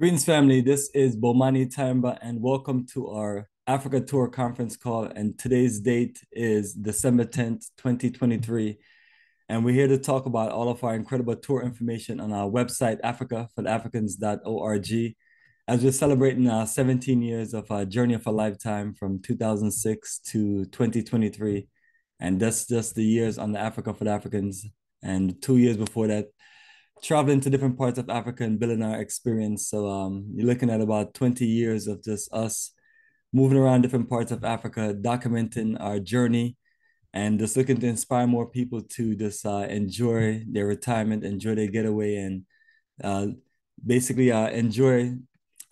Greetings, family. This is Bomani Tyehimba, and welcome to our Africa Tour conference call. And today's date is December 10th, 2023. And we're here to talk about all of our incredible tour information on our website, africafortheafricans.org, as we're celebrating our 17 years of our journey of a lifetime from 2006 to 2023. And that's just the years on the Africa for the Africans. And two years before that, traveling to different parts of Africa and building our experience. So um, you're looking at about 20 years of just us moving around different parts of Africa, documenting our journey, and just looking to inspire more people to just uh, enjoy their retirement, enjoy their getaway, and uh, basically uh, enjoy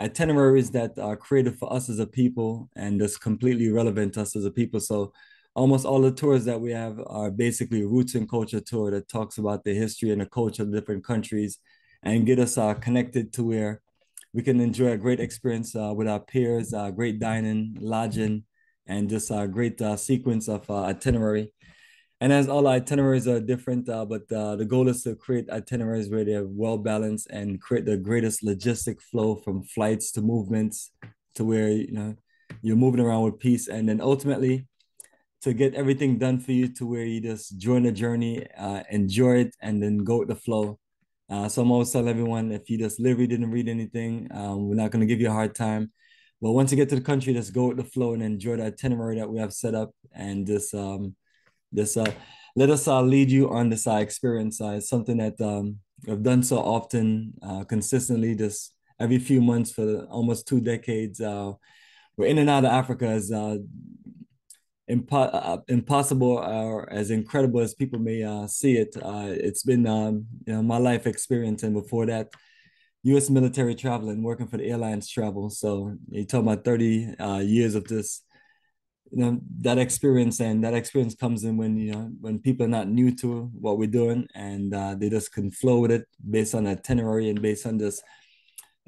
itineraries that are created for us as a people and just completely relevant to us as a people. So almost all the tours that we have are basically roots and culture tour that talks about the history and the culture of different countries and get us uh, connected to where we can enjoy a great experience uh, with our peers, uh, great dining, lodging, and just a great uh, sequence of uh, itinerary. And as all itineraries are different, uh, but uh, the goal is to create itineraries where they're well balanced and create the greatest logistic flow from flights to movements to where you know you're moving around with peace. And then ultimately, to get everything done for you to where you just join the journey, uh, enjoy it, and then go with the flow. Uh, so I'm always telling everyone if you just literally didn't read anything, um, we're not going to give you a hard time. But once you get to the country, just go with the flow and enjoy the itinerary that we have set up, and just um, just uh, let us uh, lead you on this uh, experience. Uh, it's something that um, I've done so often, uh, consistently, just every few months for almost two decades. Uh, we're in and out of Africa as uh, impo- uh, impossible or as incredible as people may uh, see it. Uh, it's been um, you know my life experience, and before that, U.S. military travel and working for the airlines travel. So you talk about thirty uh, years of this, you know that experience, and that experience comes in when you know when people are not new to what we're doing, and uh, they just can flow with it based on itinerary and based on this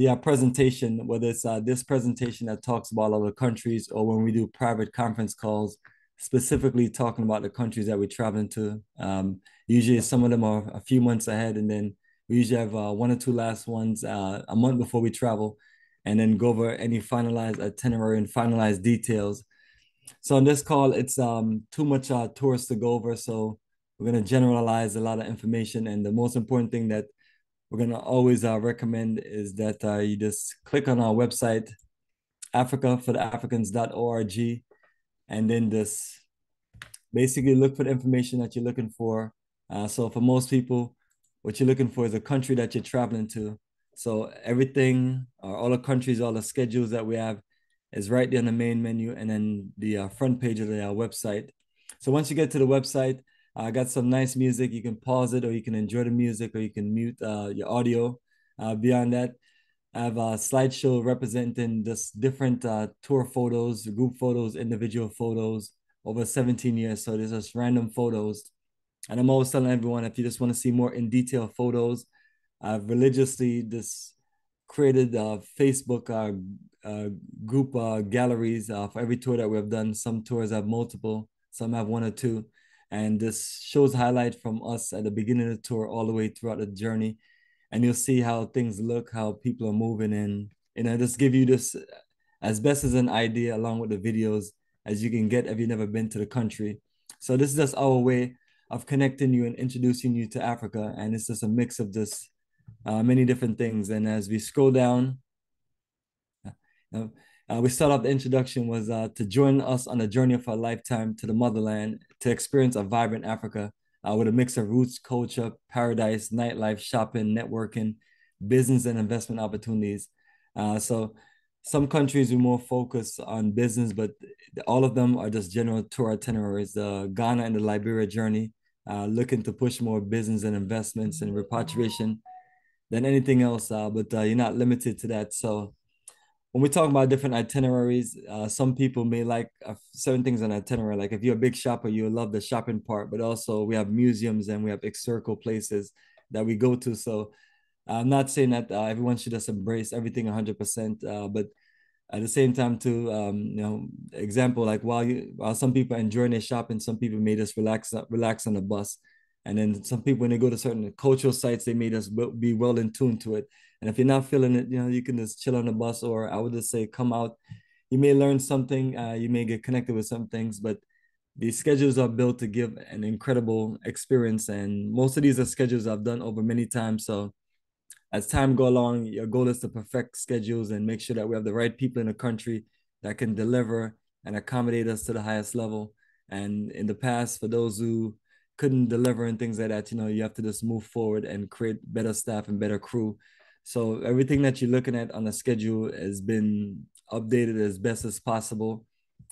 the uh, presentation, whether it's uh, this presentation that talks about all the countries or when we do private conference calls, specifically talking about the countries that we're traveling to. Um, usually some of them are a few months ahead and then we usually have uh, one or two last ones uh, a month before we travel and then go over any finalized itinerary and finalized details. So on this call, it's um, too much uh, tours to go over. So we're going to generalize a lot of information. And the most important thing that we're going to always uh, recommend is that uh, you just click on our website, africafortheafricans.org, and then just basically look for the information that you're looking for. Uh, so for most people, what you're looking for is a country that you're traveling to. So everything, uh, all the countries, all the schedules that we have is right there on the main menu and then the uh, front page of the uh, website. So once you get to the website, I got some nice music. You can pause it or you can enjoy the music or you can mute uh, your audio. Uh, beyond that, I have a slideshow representing just different uh, tour photos, group photos, individual photos over 17 years. So there's just random photos. And I'm always telling everyone if you just want to see more in detail photos, I've religiously just created uh, Facebook uh, uh, group uh, galleries uh, for every tour that we've done. Some tours have multiple, some have one or two and this shows highlight from us at the beginning of the tour all the way throughout the journey. And you'll see how things look how people are moving and you know just give you this as best as an idea along with the videos as you can get if you've never been to the country. So this is just our way of connecting you and introducing you to africa. And it's just a mix of this uh, many different things. And as we scroll down uh, uh, we start off the introduction was uh, to join us on a journey of our lifetime to the motherland to experience a vibrant Africa uh, with a mix of roots, culture, paradise, nightlife, shopping, networking, business, and investment opportunities. Uh, so some countries are more focused on business, but all of them are just general tour itineraries. The Ghana and the Liberia journey, uh, looking to push more business and investments and repatriation than anything else. Uh, but uh, you're not limited to that. So when we talk about different itineraries, uh, some people may like uh, certain things on itinerary. Like if you're a big shopper, you love the shopping part, but also we have museums and we have historical places that we go to. So I'm not saying that uh, everyone should just embrace everything 100%, uh, but at the same time, too, um, you know, example like while you while some people enjoying their shopping, some people may just relax relax on the bus. And then some people, when they go to certain cultural sites, they made us be well in tune to it. And if you're not feeling it, you know, you can just chill on the bus, or I would just say come out. You may learn something, uh, you may get connected with some things, but these schedules are built to give an incredible experience. And most of these are schedules I've done over many times. So as time go along, your goal is to perfect schedules and make sure that we have the right people in the country that can deliver and accommodate us to the highest level. And in the past, for those who couldn't deliver and things like that, you know, you have to just move forward and create better staff and better crew. So everything that you're looking at on the schedule has been updated as best as possible.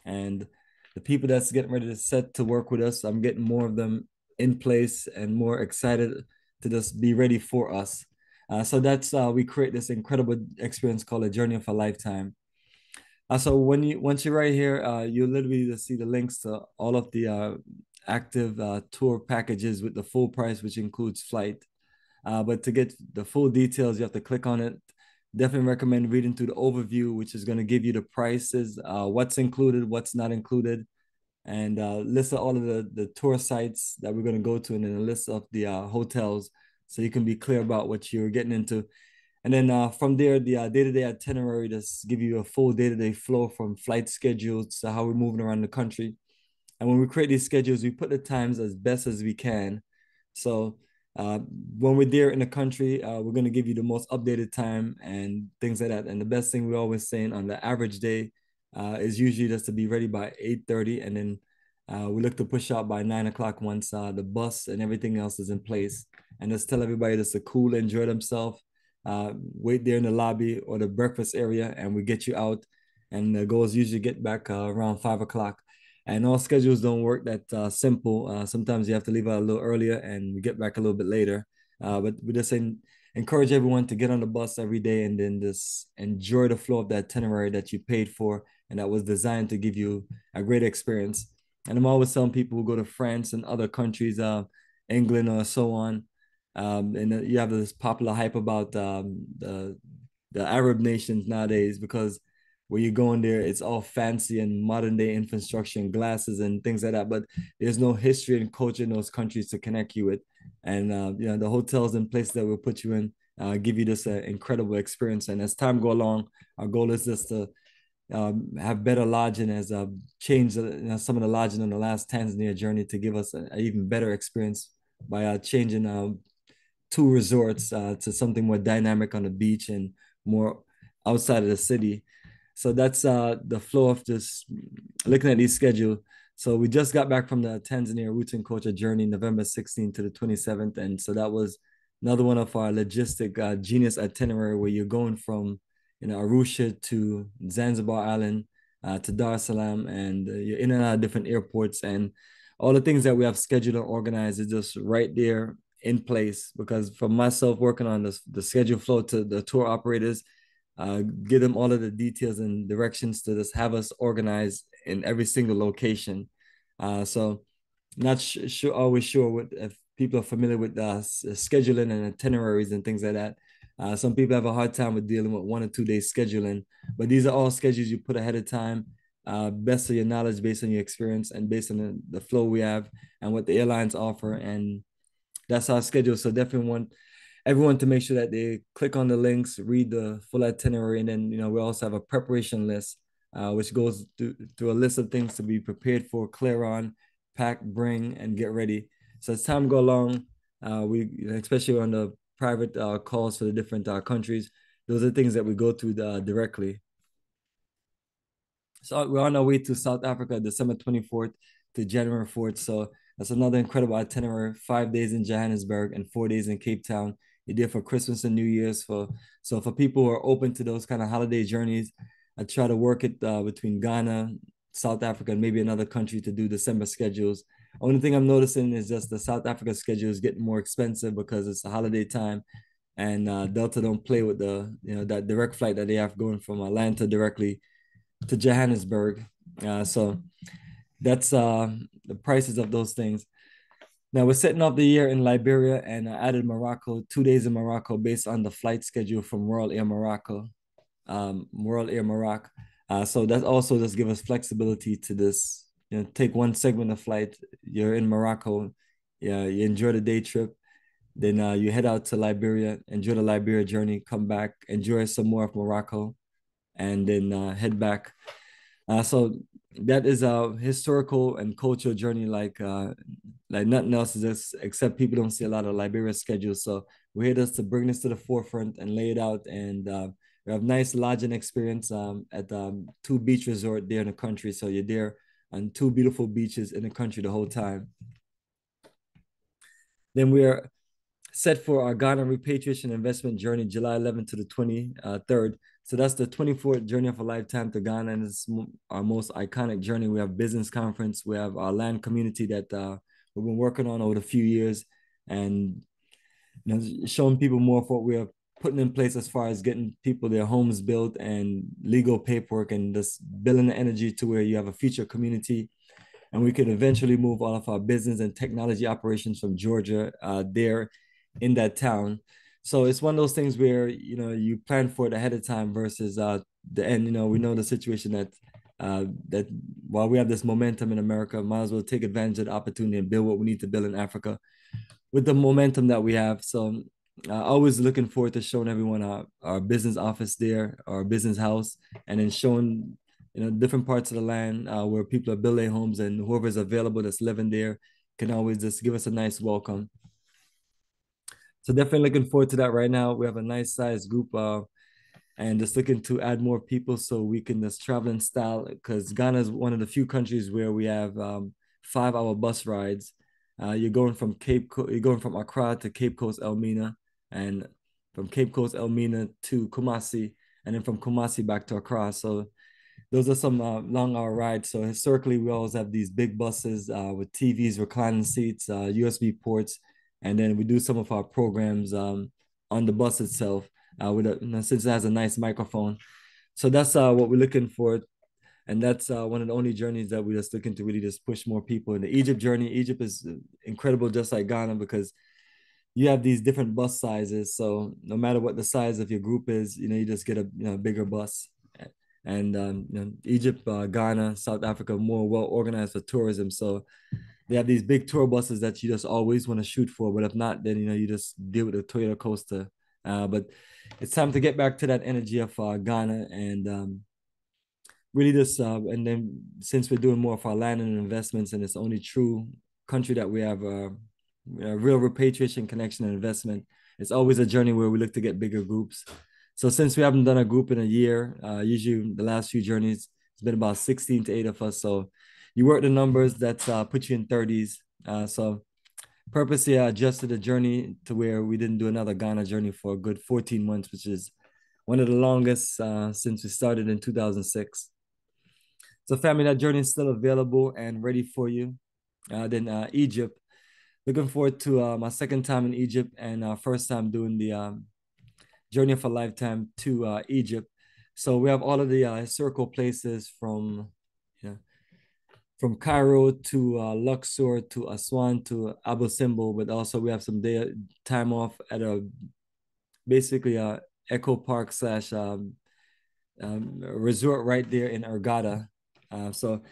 And the people that's getting ready to set to work with us, I'm getting more of them in place and more excited to just be ready for us. Uh, so that's uh, we create this incredible experience called a journey of a lifetime. Uh, so when you once you're right here, uh, you literally just see the links to all of the uh, active uh, tour packages with the full price, which includes flight. Uh, but to get the full details, you have to click on it. Definitely recommend reading through the overview, which is going to give you the prices, uh, what's included, what's not included, and uh, list of all of the, the tour sites that we're going to go to, and then a list of the uh, hotels so you can be clear about what you're getting into. And then uh, from there, the uh, day-to-day itinerary just give you a full day-to-day flow from flight schedules to how we're moving around the country. And when we create these schedules, we put the times as best as we can. So uh, when we're there in the country, uh, we're going to give you the most updated time and things like that. And the best thing we're always saying on the average day uh, is usually just to be ready by 8.30 and then uh, we look to push out by nine o'clock once uh, the bus and everything else is in place. And just tell everybody just to cool, enjoy themselves. Uh, wait there in the lobby or the breakfast area, and we get you out. And the goal is usually get back around five o'clock. And all schedules don't work that uh, simple. Uh, sometimes you have to leave out a little earlier, and get back a little bit later. but we just encourage everyone to get on the bus every day and then just enjoy the flow of that itinerary that you paid for and that was designed to give you a great experience and I'm always telling people who go to France and other countries, uh, England or so on, um, and you have this popular hype about um, the the Arab nations nowadays because where you're going there, it's all fancy and modern day infrastructure and glasses and things like that. But there's no history and culture in those countries to connect you with. And uh, you know the hotels and places that will put you in uh, give you this uh, incredible experience. And as time go along, our goal is just to um, have better lodging as uh, changed uh, you know, some of the lodging on the last Tanzania journey to give us an even better experience by uh, changing uh, two resorts uh, to something more dynamic on the beach and more outside of the city. So that's uh, the flow of just looking at these schedule. So we just got back from the Tanzania Roots and Culture journey, November 16th to the 27th. And so that was another one of our logistic uh, genius itinerary where you're going from you know, Arusha to Zanzibar Island uh, to Dar es Salaam, and uh, you're in and out of different airports, and all the things that we have scheduled and organized is just right there in place. Because for myself working on the the schedule flow to the tour operators, uh, give them all of the details and directions to just have us organized in every single location. Uh, so, not sure always sure what if people are familiar with uh, scheduling and itineraries and things like that. Uh, some people have a hard time with dealing with one or two days scheduling, but these are all schedules you put ahead of time, uh, best of your knowledge, based on your experience, and based on the, the flow we have and what the airlines offer. And that's our schedule. So definitely want everyone to make sure that they click on the links, read the full itinerary, and then you know we also have a preparation list, uh, which goes through, through a list of things to be prepared for, clear on, pack, bring, and get ready. So as time go along, uh, we especially on the private uh, calls for the different uh, countries. Those are things that we go through uh, directly. So we're on our way to South Africa, December 24th to January 4th. So that's another incredible itinerary. Five days in Johannesburg and four days in Cape Town. You did for Christmas and New Year's. For so for people who are open to those kind of holiday journeys, I try to work it uh, between Ghana, South Africa, and maybe another country to do December schedules. Only thing I'm noticing is just the South Africa schedule is getting more expensive because it's a holiday time, and uh, Delta don't play with the you know that direct flight that they have going from Atlanta directly to Johannesburg. Uh, so that's uh, the prices of those things. Now we're setting up the year in Liberia and I added Morocco, two days in Morocco based on the flight schedule from Royal Air Morocco, um, Royal Air Morocco. Uh, so that also does give us flexibility to this you know take one segment of flight you're in morocco yeah, you enjoy the day trip. Then uh, you head out to Liberia, enjoy the Liberia journey, come back, enjoy some more of Morocco, and then uh, head back. Uh, so that is a historical and cultural journey like uh, like nothing else is just except people don't see a lot of Liberia schedules. So we're here just to bring this to the forefront and lay it out. And uh, we have nice lodging experience um, at um, two beach resort there in the country. So you're there on two beautiful beaches in the country the whole time. Then we are set for our Ghana repatriation investment journey, July 11th to the 23rd. So that's the 24th journey of a lifetime to Ghana, and it's our most iconic journey. We have business conference, we have our land community that uh, we've been working on over the few years, and you know, showing people more of what we are putting in place as far as getting people their homes built and legal paperwork, and just building the energy to where you have a future community, and we could eventually move all of our business and technology operations from Georgia uh, there in that town so it's one of those things where you know you plan for it ahead of time versus uh the end. You know, we know the situation that uh that while we have this momentum in America, might as well take advantage of the opportunity and build what we need to build in Africa with the momentum that we have. So uh, always looking forward to showing everyone our, our business office there, our business house, and then showing you know different parts of the land uh, where people are building homes and whoever's available that's living there can always just give us a nice welcome. So definitely looking forward to that right now. We have a nice size group uh, and just looking to add more people so we can just travel in style because Ghana is one of the few countries where we have um, five hour bus rides. Uh, you're going from Cape Co- you're going from Accra to Cape Coast Elmina and from Cape Coast Elmina to Kumasi and then from Kumasi back to Accra. So those are some uh, long hour rides. So historically, we always have these big buses uh, with TVs, reclining seats, USB uh, ports, and then we do some of our programs um, on the bus itself uh, with a, since it has a nice microphone. So that's uh, what we're looking for. And that's uh, one of the only journeys that we're just looking to really just push more people in the Egypt journey. Egypt is incredible, just like Ghana, because you have these different bus sizes. So no matter what the size of your group is, you know, you just get a you know, bigger bus. And um, you know, Egypt, uh, Ghana, South Africa, more well organized for tourism. So they have these big tour buses that you just always want to shoot for. But if not, then you know you just deal with the Toyota Coaster. Uh, but it's time to get back to that energy of uh, Ghana and um, really just uh, and then since we're doing more of our land and investments and it's only true country that we have uh, a real repatriation connection and investment. It's always a journey where we look to get bigger groups. So since we haven't done a group in a year, uh, usually the last few journeys, it's been about 16 to eight of us. So you work the numbers that uh, put you in 30s. Uh, so purposely I adjusted the journey to where we didn't do another Ghana journey for a good 14 months, which is one of the longest uh, since we started in 2006. So family, that journey is still available and ready for you. Uh, then uh, Egypt, looking forward to uh, my second time in Egypt and our first time doing the um, journey of a lifetime to uh, Egypt. So we have all of the uh, historical places from from Cairo to uh, Luxor to Aswan to Abu Simbel, but also we have some day time off at a basically a eco park slash um, um, resort right there in Hurghada. Uh, so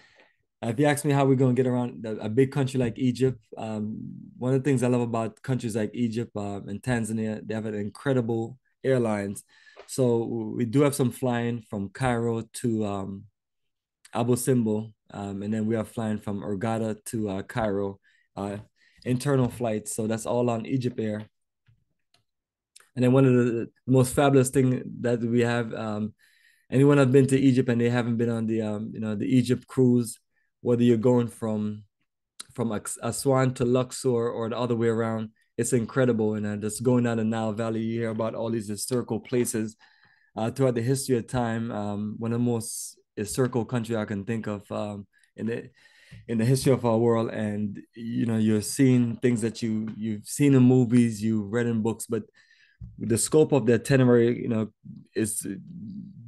if you ask me how we're going to get around a big country like Egypt, um, one of the things I love about countries like Egypt uh, and Tanzania, they have an incredible airlines. So we do have some flying from Cairo to um, Abu Simbel um, and then we are flying from Hurghada to uh, Cairo, uh, internal flights. So that's all on Egypt Air. And then one of the most fabulous thing that we have, um, anyone have been to Egypt and they haven't been on the um, you know the Egypt cruise, whether you're going from from Aswan to Luxor or the other way around, it's incredible. And uh, just going down the Nile Valley, you hear about all these historical places uh, throughout the history of time. Um, one of the most historical country I can think of um, in the in the history of our world. And you know, you're seeing things that you you've seen in movies, you've read in books, but the scope of the itinerary, you know, is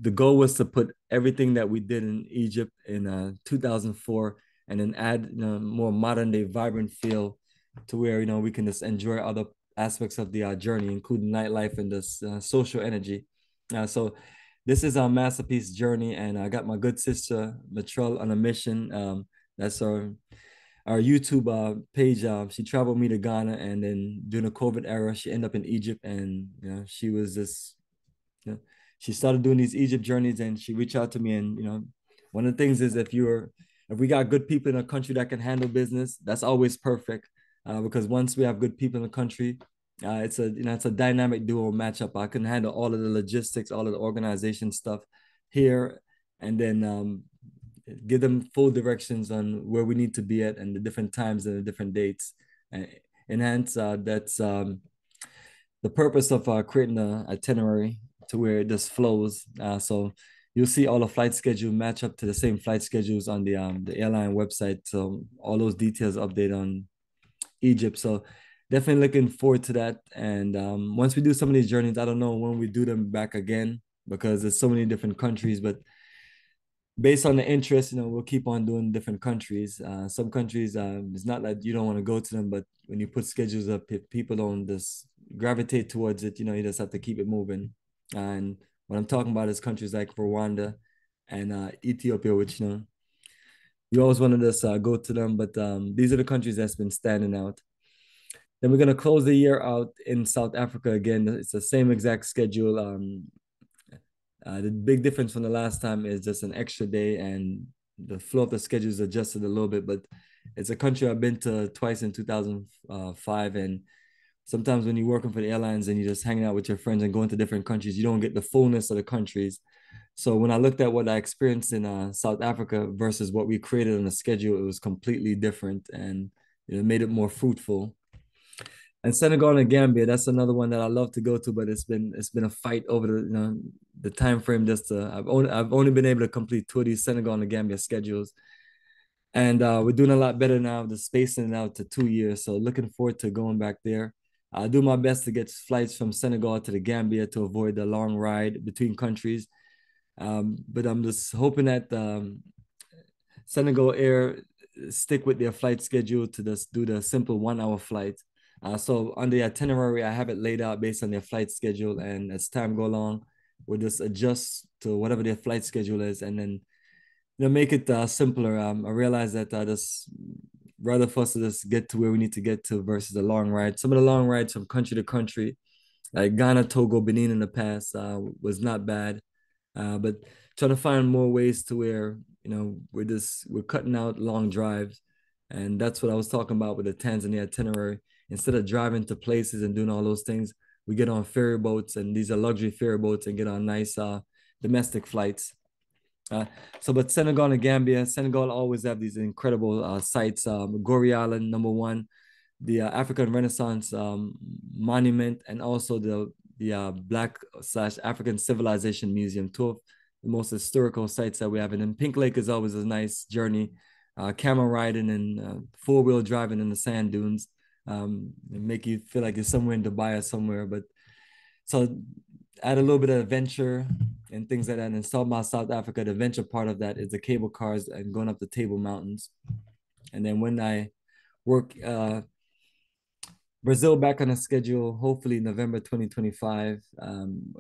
the goal was to put everything that we did in Egypt in uh, 2004 and then add you know, more modern day vibrant feel to where you know we can just enjoy other aspects of the uh, journey, including nightlife and this uh, social energy. Uh, so this is our masterpiece journey, and I got my good sister Matrell on a mission. Um, that's our our YouTube uh, page. Uh, she traveled me to Ghana, and then during the COVID era, she ended up in Egypt, and you know she was this. You know, she started doing these Egypt journeys, and she reached out to me, and you know, one of the things is if you're if we got good people in a country that can handle business, that's always perfect. Uh, because once we have good people in the country, uh, it's a you know it's a dynamic duo matchup. I can handle all of the logistics, all of the organization stuff here, and then um, give them full directions on where we need to be at and the different times and the different dates. And, hence, uh, that's um, the purpose of uh, creating an itinerary to where it just flows. Uh, so you'll see all the flight schedule match up to the same flight schedules on the um, the airline website. So all those details update on Egypt. So definitely looking forward to that. And um, once we do some of these journeys, I don't know when we do them back again because there's so many different countries, but based on the interest, you know, we'll keep on doing different countries. Uh, some countries, uh, it's not that you don't want to go to them, but when you put schedules up, people don't just gravitate towards it, you know, you just have to keep it moving. And what I'm talking about is countries like Rwanda and uh, Ethiopia, which, you know, you always wanted us uh, go to them, but um, these are the countries that's been standing out. Then we're gonna close the year out in South Africa again. It's the same exact schedule. Um, uh, the big difference from the last time is just an extra day and the flow of the schedule is adjusted a little bit, but it's a country I've been to twice in 2005. And sometimes when you're working for the airlines and you're just hanging out with your friends and going to different countries, you don't get the fullness of the countries. So when I looked at what I experienced in uh, South Africa versus what we created on the schedule, it was completely different and it made it more fruitful and Senegal and Gambia. That's another one that I love to go to, but it's been it's been a fight over the you know the time frame. Just to, I've only I've only been able to complete two of these Senegal and Gambia schedules, and uh, we're doing a lot better now. The spacing out to two years, so looking forward to going back there. I'll do my best to get flights from Senegal to the Gambia to avoid the long ride between countries. Um, but I'm just hoping that um, Senegal Air stick with their flight schedule to just do the simple one hour flight uh, so on the itinerary, I have it laid out based on their flight schedule, and as time go along, we'll just adjust to whatever their flight schedule is, and then you know make it uh, simpler. Um, I realize that uh, just rather for us to just get to where we need to get to versus a long ride. Some of the long rides from country to country, like Ghana, Togo, Benin in the past, uh, was not bad, uh, but trying to find more ways to where you know we're just we're cutting out long drives, and that's what I was talking about with the Tanzania itinerary instead of driving to places and doing all those things, we get on ferry boats and these are luxury ferry boats and get on nice uh, domestic flights. Uh, so, but Senegal and Gambia, Senegal always have these incredible uh, sites. Um, Gorée Island, number one, the uh, African Renaissance um, Monument, and also the the uh, Black slash African Civilization Museum, two of the most historical sites that we have. And then Pink Lake is always a nice journey, uh, camel riding and uh, four wheel driving in the sand dunes um, and make you feel like you're somewhere in Dubai or somewhere. But so add a little bit of adventure and things like that. And talking about South Africa, the adventure part of that is the cable cars and going up the Table Mountains. And then when I work uh, Brazil back on a schedule, hopefully November 2025. Um,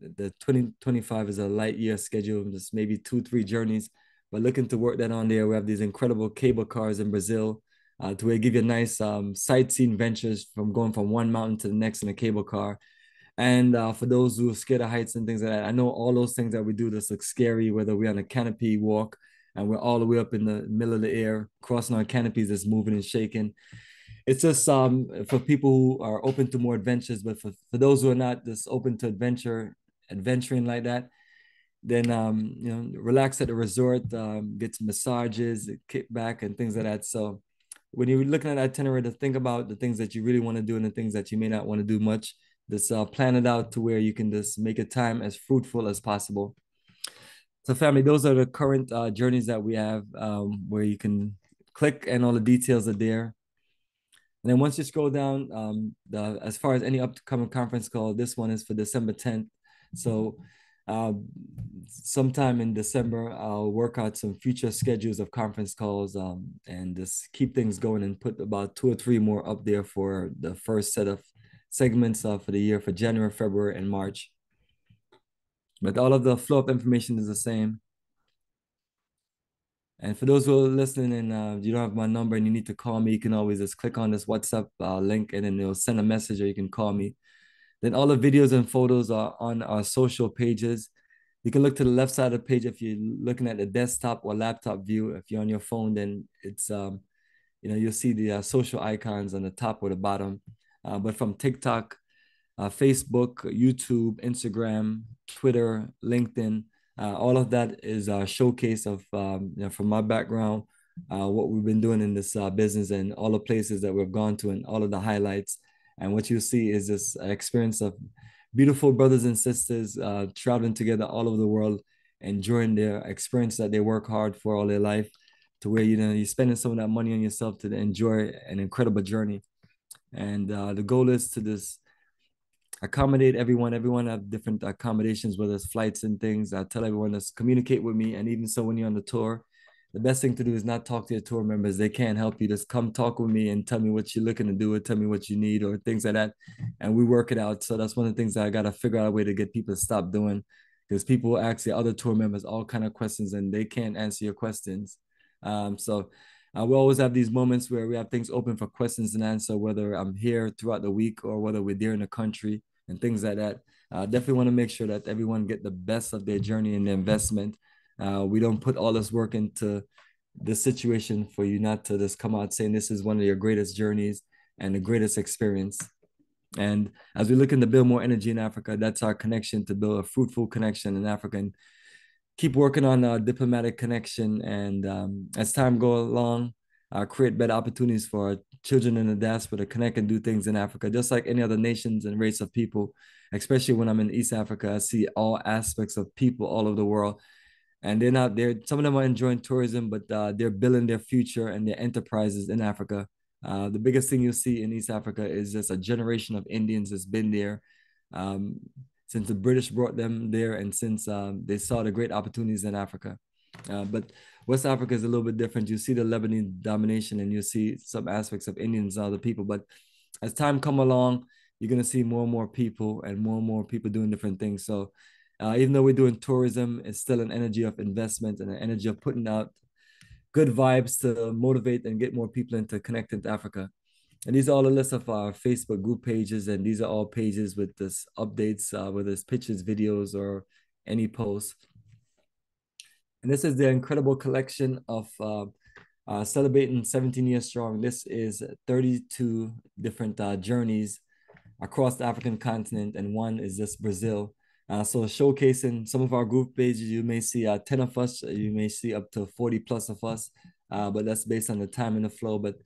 the 2025 is a light year schedule, just maybe two, three journeys, but looking to work that on there. We have these incredible cable cars in Brazil uh, to give you a nice um, sightseeing ventures from going from one mountain to the next in a cable car. And uh, for those who are scared of heights and things like that, I know all those things that we do that's look scary, whether we're on a canopy walk and we're all the way up in the middle of the air, crossing our canopies that's moving and shaking. It's just um, for people who are open to more adventures, but for, for those who are not just open to adventure, adventuring like that, then um, you know, relax at the resort, um, get some massages, kick back and things like that. So when you're looking at itinerary to think about the things that you really want to do and the things that you may not want to do much just uh, plan it out to where you can just make a time as fruitful as possible. So family those are the current uh, journeys that we have um, where you can click and all the details are there. And then once you scroll down um, the, as far as any upcoming conference call this one is for december 10th so uh, sometime in December, I'll work out some future schedules of conference calls um, and just keep things going and put about two or three more up there for the first set of segments uh, for the year for January, February, and March. But all of the flow of information is the same. And for those who are listening and uh, you don't have my number and you need to call me, you can always just click on this WhatsApp uh, link and then they'll send a message or you can call me. Then all the videos and photos are on our social pages. You can look to the left side of the page if you're looking at the desktop or laptop view. If you're on your phone, then it's um, you know, you'll see the uh, social icons on the top or the bottom. Uh, but from TikTok, uh, Facebook, YouTube, Instagram, Twitter, LinkedIn, uh, all of that is a showcase of, um, you know, from my background, uh, what we've been doing in this uh, business and all the places that we've gone to and all of the highlights. And what you see is this experience of beautiful brothers and sisters uh, traveling together all over the world, enjoying their experience that they work hard for all their life to where, you know, you're spending some of that money on yourself to enjoy an incredible journey. And uh, the goal is to just accommodate everyone. Everyone have different accommodations, whether it's flights and things. I tell everyone to communicate with me. And even so, when you're on the tour, the best thing to do is not talk to your tour members. They can't help you. Just come talk with me and tell me what you're looking to do or tell me what you need or things like that. And we work it out. So that's one of the things that I got to figure out a way to get people to stop doing because people ask the other tour members all kind of questions and they can't answer your questions. Um, so uh, we always have these moments where we have things open for questions and answer, whether I'm here throughout the week or whether we're there in the country and things like that. Uh, definitely want to make sure that everyone get the best of their journey and the investment. Uh, we don't put all this work into the situation for you not to just come out saying this is one of your greatest journeys and the greatest experience. And as we look into build more energy in Africa, that's our connection to build a fruitful connection in Africa and keep working on a diplomatic connection. And um, as time go along, uh, create better opportunities for children in the diaspora to connect and do things in Africa, just like any other nations and race of people. Especially when I'm in East Africa, I see all aspects of people all over the world, and they're not there. Some of them are enjoying tourism, but uh, they're building their future and their enterprises in Africa. Uh, the biggest thing you'll see in East Africa is just a generation of Indians that's been there um, since the British brought them there and since um, they saw the great opportunities in Africa. Uh, but West Africa is a little bit different. You see the Lebanese domination and you see some aspects of Indians and other people. But as time come along, you're gonna see more and more people and more and more people doing different things. So uh, even though we're doing tourism, it's still an energy of investment and an energy of putting out good vibes to motivate and get more people into connecting to Africa. And these are all the list of our Facebook group pages, and these are all pages with this updates, uh, whether it's pictures, videos, or any posts. And this is the incredible collection of uh, uh, celebrating 17 years strong. This is 32 different uh, journeys across the African continent, and one is just Brazil. Uh, so showcasing some of our group pages, you may see uh, 10 of us, you may see up to 40 plus of us, uh, but that's based on the time and the flow. But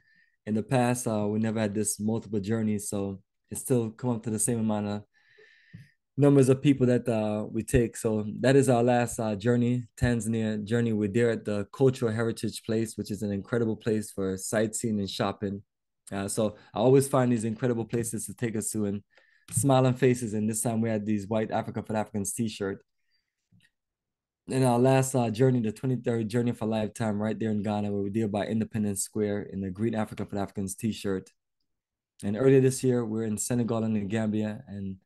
in the past, uh, we never had this multiple journey. so it still come up to the same amount of numbers of people that uh, we take. So that is our last uh, journey, Tanzania journey. We're there at the Cultural Heritage Place, which is an incredible place for sightseeing and shopping. So I always find these incredible places to take us to and smiling faces. And this time we had these white Africa for Africans t-shirt. In our last uh, journey, the 23rd Journey for Lifetime, right there in Ghana, where we're there by Independence Square in the Green Africa for Africans t-shirt. And earlier this year, we're in Senegal and in Gambia, and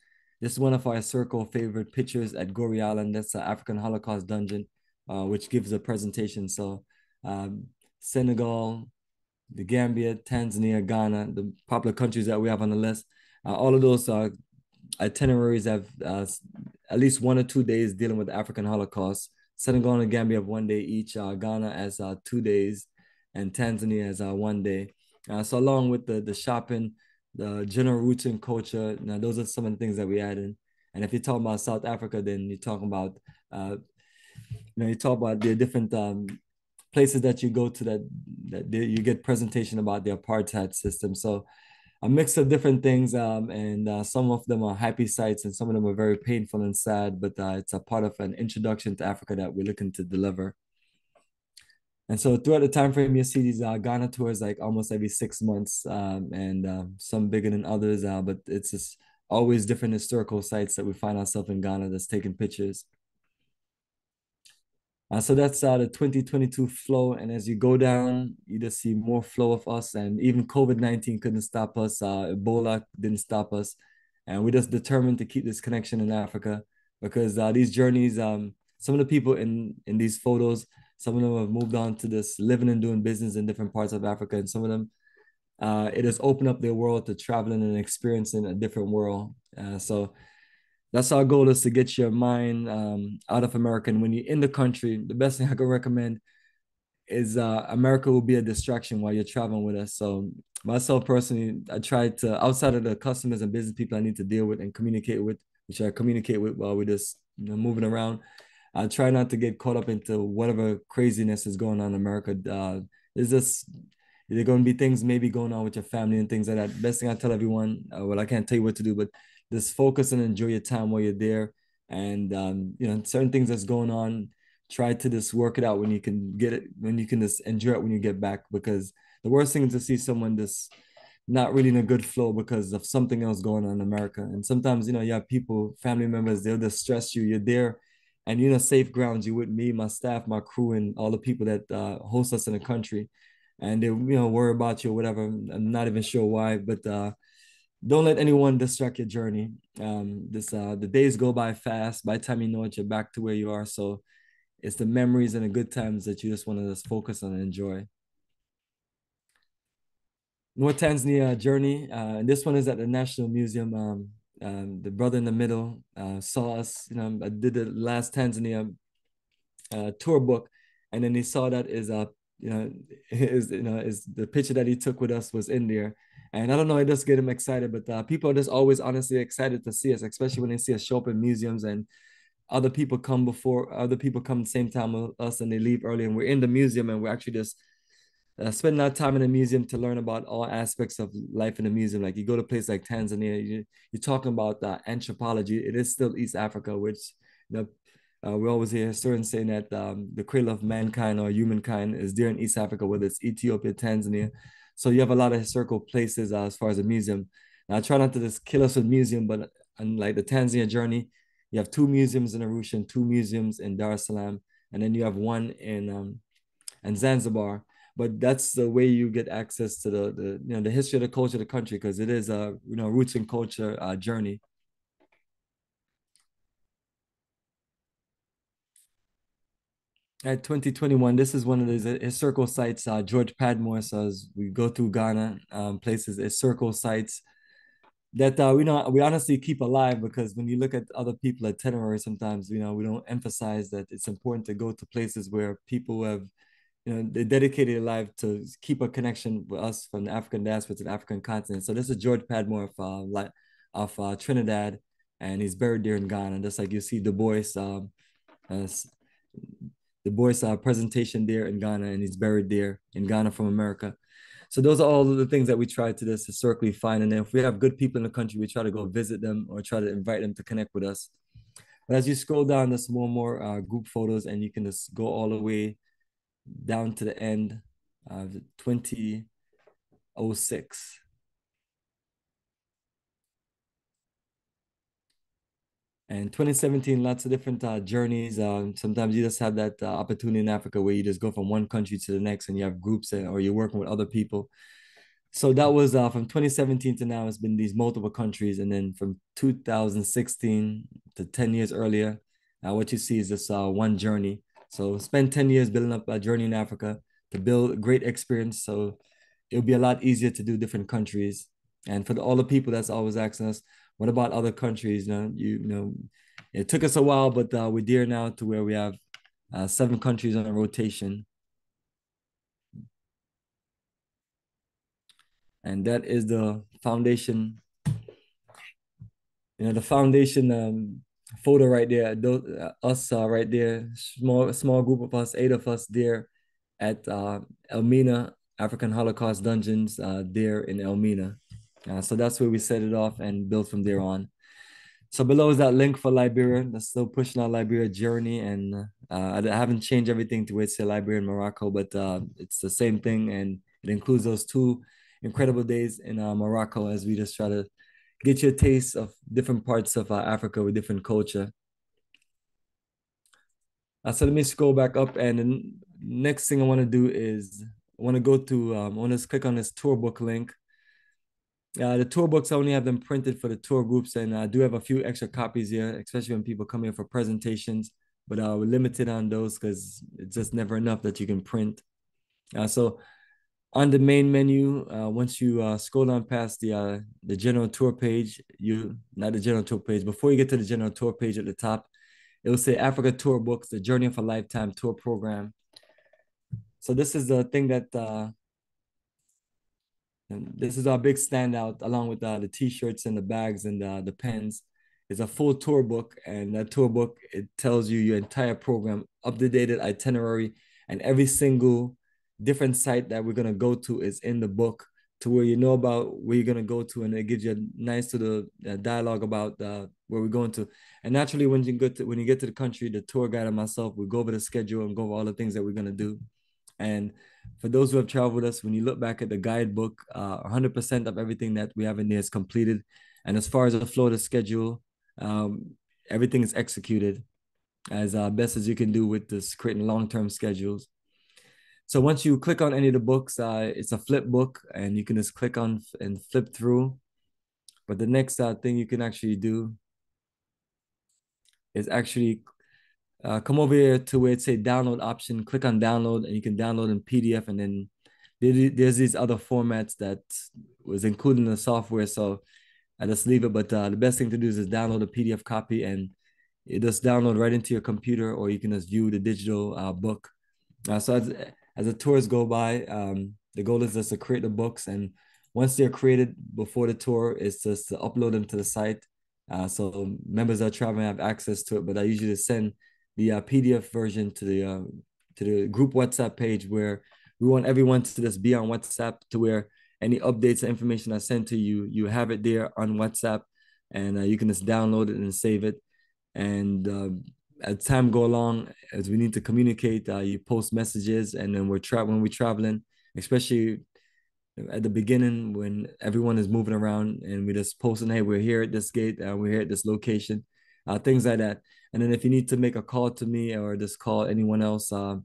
this is one of our circle favorite pictures at Gorée Island. That's the African Holocaust dungeon, uh, which gives a presentation. So um, Senegal, the Gambia, Tanzania, Ghana, the popular countries that we have on the list. Uh, all of those uh, itineraries have uh, at least one or two days dealing with African Holocaust. Senegal and Gambia have one day each. Ghana has uh, two days, and Tanzania has one day. Uh, so along with the the shopping, the general roots and culture. Now, those are some of the things that we add in. And if you talk about South Africa, then you're talking about, uh, you know, you talk about the different um, places that you go to that that you get presentation about the apartheid system. So a mix of different things, um, and uh, some of them are happy sites, and some of them are very painful and sad. But uh, it's a part of an introduction to Africa that we're looking to deliver. And so throughout the time frame, you see these uh, Ghana tours like almost every six months, um, and uh, some bigger than others. Uh, but it's just always different historical sites that we find ourselves in Ghana that's taking pictures. Uh, so that's uh, the 2022 flow. And as you go down, you just see more flow of us. And even COVID 19 couldn't stop us. Uh, Ebola didn't stop us. And we're just determined to keep this connection in Africa because uh, these journeys, um, some of the people in, in these photos, Some of them have moved on to this living and doing business in different parts of Africa, and some of them uh, it has opened up their world to traveling and experiencing a different world. Uh, so that's our goal is to get your mind um, out of America. And when you're in the country, the best thing I can recommend is uh, America will be a distraction while you're traveling with us. So myself personally, I try to outside of the customers and business people I need to deal with and communicate with, which I communicate with while we're just you know, moving around. I try not to get caught up into whatever craziness is going on in America. Uh, it's just there going to be things maybe going on with your family and things like that. Best thing I tell everyone, uh, well, I can't tell you what to do, but just focus and enjoy your time while you're there. And um, you know, certain things that's going on, try to just work it out when you can get it, when you can just enjoy it when you get back. Because the worst thing is to see someone just not really in a good flow because of something else going on in America. And sometimes, you know, you have people, family members, they'll just stress you. You're there and you're in a safe grounds. You with me, my staff, my crew, and all the people that uh, host us in the country and they you know worry about you or whatever. I'm not even sure why, but uh, don't let anyone distract your journey. Um, this uh, the days go by fast. By the time you know it, you're back to where you are. So it's the memories and the good times that you just want to just focus on and enjoy. North Tanzania journey. Uh, and this one is at the National Museum. Um, um, the brother in the middle uh, saw us. You know, I did the last Tanzania uh, tour book, and then he saw that is a you know, is you know, is the picture that he took with us was in there. And I don't know, it just get them excited, but uh, people are just always honestly excited to see us, especially when they see us show up in museums and other people come before other people come the same time with us and they leave early and we're in the museum and we're actually just uh, spending our time in the museum to learn about all aspects of life in the museum. Like you go to a place like Tanzania, you, you're talking about uh, anthropology. It is still East Africa, which you know uh, we always hear historians saying that um, the cradle of mankind or humankind is there in East Africa, whether it's Ethiopia, Tanzania. So you have a lot of historical places uh, as far as a museum. Now, I try not to just kill us with museum, but unlike the Tanzania journey, you have two museums in Arusha and two museums in Dar es Salaam, and then you have one in um, in Zanzibar. But that's the way you get access to the, the you know the history of the culture of the country because it is a you know roots and culture uh, journey. At 2021 this is one of those historical sites uh, george padmore says we go through ghana um, places historical sites that uh, we know we honestly keep alive because when you look at other people at itinerary sometimes you know we don't emphasize that it's important to go to places where people have you know they dedicated their life to keep a connection with us from the african diaspora to the african continent so this is george padmore of uh, of uh, trinidad and he's buried there in ghana just like you see du bois um, uh, Du Bois a presentation there in Ghana, and he's buried there in Ghana from America. So those are all the things that we try to just historically find. And if we have good people in the country, we try to go visit them or try to invite them to connect with us. But as you scroll down, there's more and more uh, group photos, and you can just go all the way down to the end of 2006. And 2017, lots of different uh, journeys. Um, sometimes you just have that uh, opportunity in Africa where you just go from one country to the next and you have groups and, or you're working with other people. So that was uh, from 2017 to now, it's been these multiple countries. And then from 2016 to 10 years earlier, uh, what you see is this uh, one journey. So spend 10 years building up a journey in Africa to build great experience. So it'll be a lot easier to do different countries. And for the, all the people that's always asking us, what about other countries? You know, you, you know, it took us a while, but uh, we're there now to where we have uh, seven countries on a rotation. And that is the foundation. You know, the foundation um, photo right there, those, uh, us uh, right there, small small group of us, eight of us there at uh, Elmina African Holocaust Dungeons uh, there in Elmina. Uh, so that's where we set it off and build from there on. So below is that link for Liberia. That's still pushing our Liberia journey, and uh, I haven't changed everything to where it's Liberia and Morocco, but uh, it's the same thing, and it includes those two incredible days in uh, Morocco as we just try to get you a taste of different parts of uh, Africa with different culture. Uh, so let me scroll back up, and the next thing I want to do is I want to go to um, I want to click on this tour book link uh, the tour books I only have them printed for the tour groups, and I do have a few extra copies here, especially when people come here for presentations. but uh, we're limited on those because it's just never enough that you can print. Uh, so on the main menu, uh, once you uh, scroll down past the uh, the general tour page, you not the general tour page. Before you get to the general tour page at the top, it will say Africa Tour Books, the Journey of a Lifetime Tour Program. So this is the thing that uh, this is our big standout, along with uh, the t-shirts and the bags and uh, the pens. It's a full tour book, and that tour book it tells you your entire program, up to date itinerary, and every single different site that we're gonna go to is in the book to where you know about where you're gonna go to, and it gives you a nice little uh, dialogue about uh, where we're going to. And naturally, when you get to when you get to the country, the tour guide and myself we go over the schedule and go over all the things that we're gonna do. And for those who have traveled with us, when you look back at the guidebook, uh, 100% of everything that we have in there is completed. And as far as the Florida schedule, um, everything is executed as uh, best as you can do with this creating long-term schedules. So once you click on any of the books, uh, it's a flip book and you can just click on and flip through. But the next uh, thing you can actually do is actually uh, come over here to where it say download option, click on download and you can download in PDF and then there's these other formats that was included in the software. So I just leave it. But uh, the best thing to do is just download a PDF copy and it just download right into your computer or you can just view the digital uh, book. Uh, so as, as the tours go by, um, the goal is just to create the books, and once they're created before the tour, it's just to upload them to the site. Uh, so members that are traveling have access to it, but I usually send the uh, PDF version to the uh, to the group WhatsApp page where we want everyone to just be on WhatsApp to where any updates or information I send to you, you have it there on WhatsApp, and uh, you can just download it and save it. And uh, as time go along, as we need to communicate, uh, you post messages, and then we're tra- when we're traveling, especially at the beginning when everyone is moving around and we're just posting, hey, we're here at this gate, uh, we're here at this location, uh, things like that. And then if you need to make a call to me or just call anyone else, uh,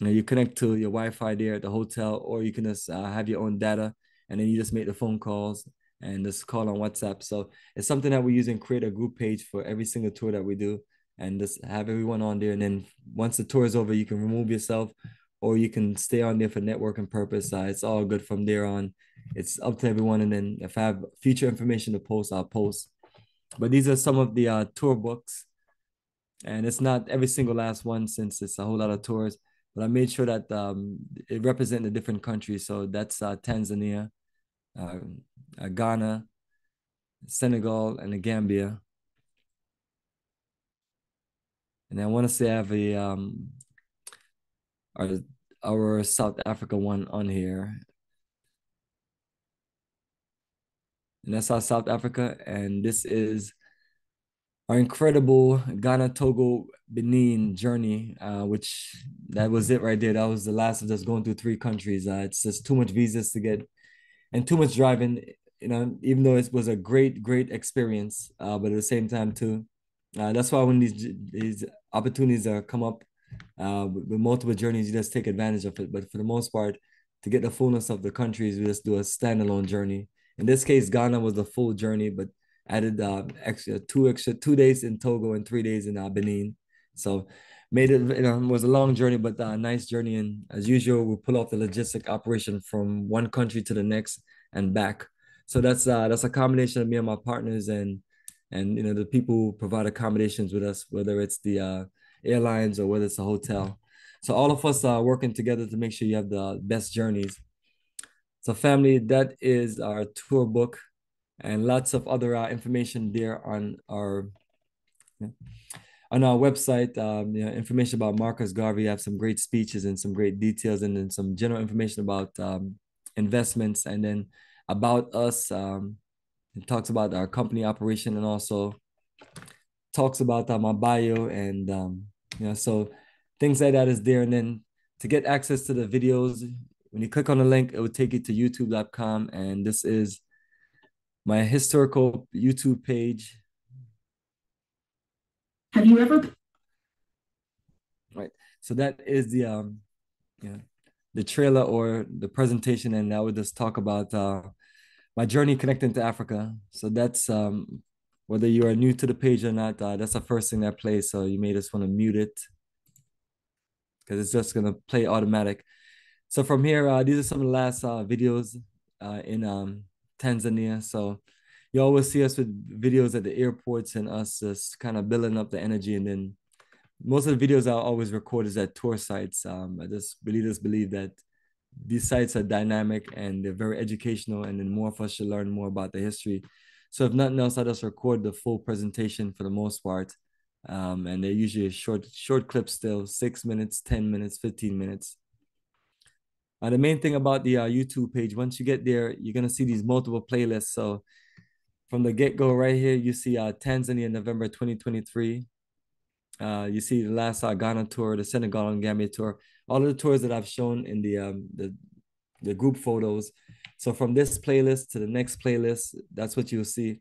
you, connect to your Wi-Fi there at the hotel, or you can just uh, have your own data, and then you just make the phone calls and just call on WhatsApp. So it's something that we use and create a group page for every single tour that we do and just have everyone on there. And then once the tour is over, you can remove yourself or you can stay on there for networking purpose. Uh, it's all good from there on. It's up to everyone. And then if I have future information to post, I'll post. But these are some of the uh, tour books. And it's not every single last one since it's a whole lot of tours. But I made sure that um, it represent the different countries. So that's uh, Tanzania, uh, uh Ghana, Senegal, and the Gambia. And I want to say I have a um our our South Africa one on here. And that's our South Africa. And this is our incredible Ghana, Togo, Benin journey, uh, which that was it right there. That was the last of us going through three countries. Uh, it's just too much visas to get and too much driving, you know, even though it was a great, great experience, uh, but at the same time too, uh, that's why when these these opportunities are come up uh, with, with, multiple journeys, you just take advantage of it. But for the most part, to get the fullness of the countries, we just do a standalone journey. In this case, Ghana was the full journey, but added uh, extra two extra two days in Togo and three days in uh, Benin. So made it you know, was a long journey, but a nice journey. And as usual, we pull off the logistic operation from one country to the next and back. So that's uh, that's a combination of me and my partners and and you know the people who provide accommodations with us, whether it's the uh, airlines or whether it's a hotel. So all of us are working together to make sure you have the best journeys. So family, that is our tour book, and lots of other uh, information there on our yeah, on our website. Um, information about Marcus Garvey. I have some great speeches and some great details, and then some general information about um, investments, and then about us. Um, it talks about our company operation and also talks about uh, my bio and um, you so things like that is there and then to get access to the videos when you click on the link it will take you to youtube.com and this is my historical youtube page have you ever right so that is the um yeah the trailer or the presentation and I would just talk about uh my journey connecting to Africa. So that's um, whether you are new to the page or not, uh, that's the first thing that plays. So you may just want to mute it because it's just gonna play automatic. So from here, uh, these are some of the last uh, videos uh, in um, Tanzania. So you always see us with videos at the airports and us just kind of building up the energy. And then most of the videos I always record is at tour sites. Um, I just believe just believe that these sites are dynamic and they're very educational, and then more of us should learn more about the history. So if nothing else, I just record the full presentation for the most part. Um, and they're usually short, short clips still, six minutes, 10 minutes, 15 minutes. Uh, the main thing about the uh, YouTube page, once you get there, you're gonna see these multiple playlists. So from the get-go right here, you see uh, Tanzania, November 2023. Uh, you see the last uh, Ghana tour, the Senegal and Gambia tour, all of the tours that I've shown in the um, the the group photos. So from this playlist to the next playlist, that's what you'll see.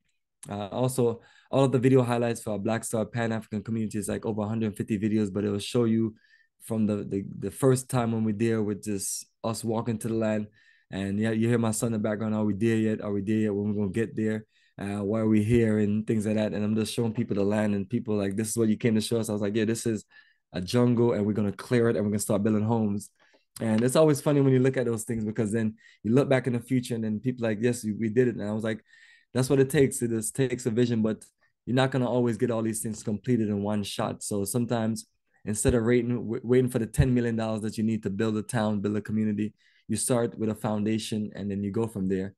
Uh, also, all of the video highlights for our Black Star Pan African communities, like over 150 videos, but it will show you from the, the the first time when we're there with just us walking to the land. And yeah, you hear my son in the background. Are we there yet? Are we there yet? When we're gonna get there? Uh, why are we here? And things like that. And I'm just showing people the land, and people like, this is what you came to show us. I was like, yeah, this is a jungle, and we're gonna clear it, and we're gonna start building homes. And it's always funny when you look at those things because then you look back in the future, and then people like, yes, we did it. And I was like, that's what it takes. It just takes a vision, but you're not gonna always get all these things completed in one shot. So sometimes instead of waiting waiting for the 10 million dollars that you need to build a town build a community you start with a foundation and then you go from there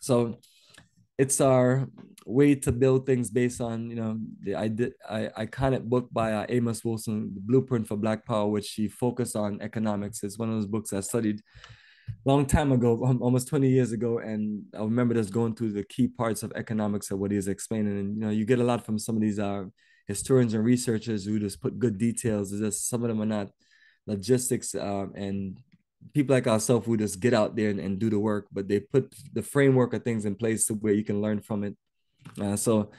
so it's our way to build things based on you know the I did I, iconic book by uh, Amos Wilson, The Blueprint for Black Power, which he focused on economics. It's one of those books I studied long time ago, almost 20 years ago, and I remember just going through the key parts of economics of what he's explaining. And you know, you get a lot from some of these uh, historians and researchers who just put good details. It's just some of them are not logistics um, and people like ourselves who just get out there and, and, do the work, but they put the framework of things in place to where you can learn from it. Uh, so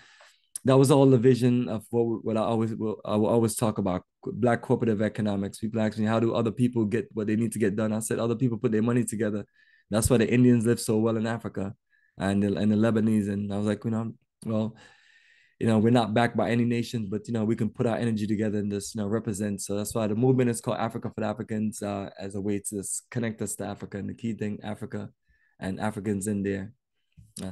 that was all the vision of what what I always will I will always talk about black cooperative economics. People ask me how do other people get what they need to get done. I said other people put their money together. That's why the Indians live so well in Africa, and the, and the Lebanese. And I was like, you know, well, you know, we're not backed by any nation, but you know, we can put our energy together and just you know represent. So that's why the movement is called Africa for the Africans, uh, as a way to connect us to Africa. And the key thing, Africa, and Africans in there. Uh,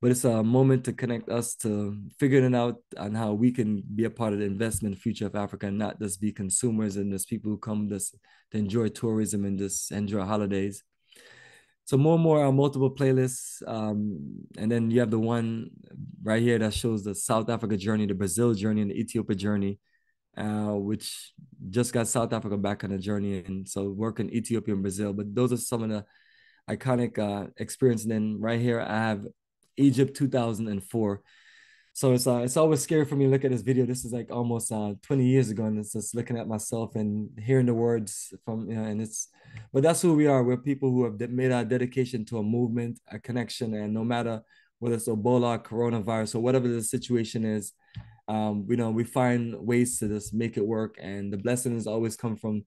but it's a moment to connect us to figuring out on how we can be a part of the investment future of Africa and not just be consumers and just people who come just to enjoy tourism and just enjoy holidays so more and more uh, multiple playlists um, and then you have the one right here that shows the south africa journey the brazil journey and the ethiopia journey uh, which just got south africa back on the journey. And so work in ethiopia and brazil but those are some of the iconic uh, experience. And then right here i have egypt 2004 so it's uh, it's always scary for me to look at this video. This is like almost uh 20 years ago, and it's just looking at myself and hearing the words from you know, and it's but that's who we are. We're people who have made our dedication to a movement, a connection, and no matter whether it's Ebola, coronavirus, or whatever the situation is, um, you know, we find ways to just make it work. And the blessings always come from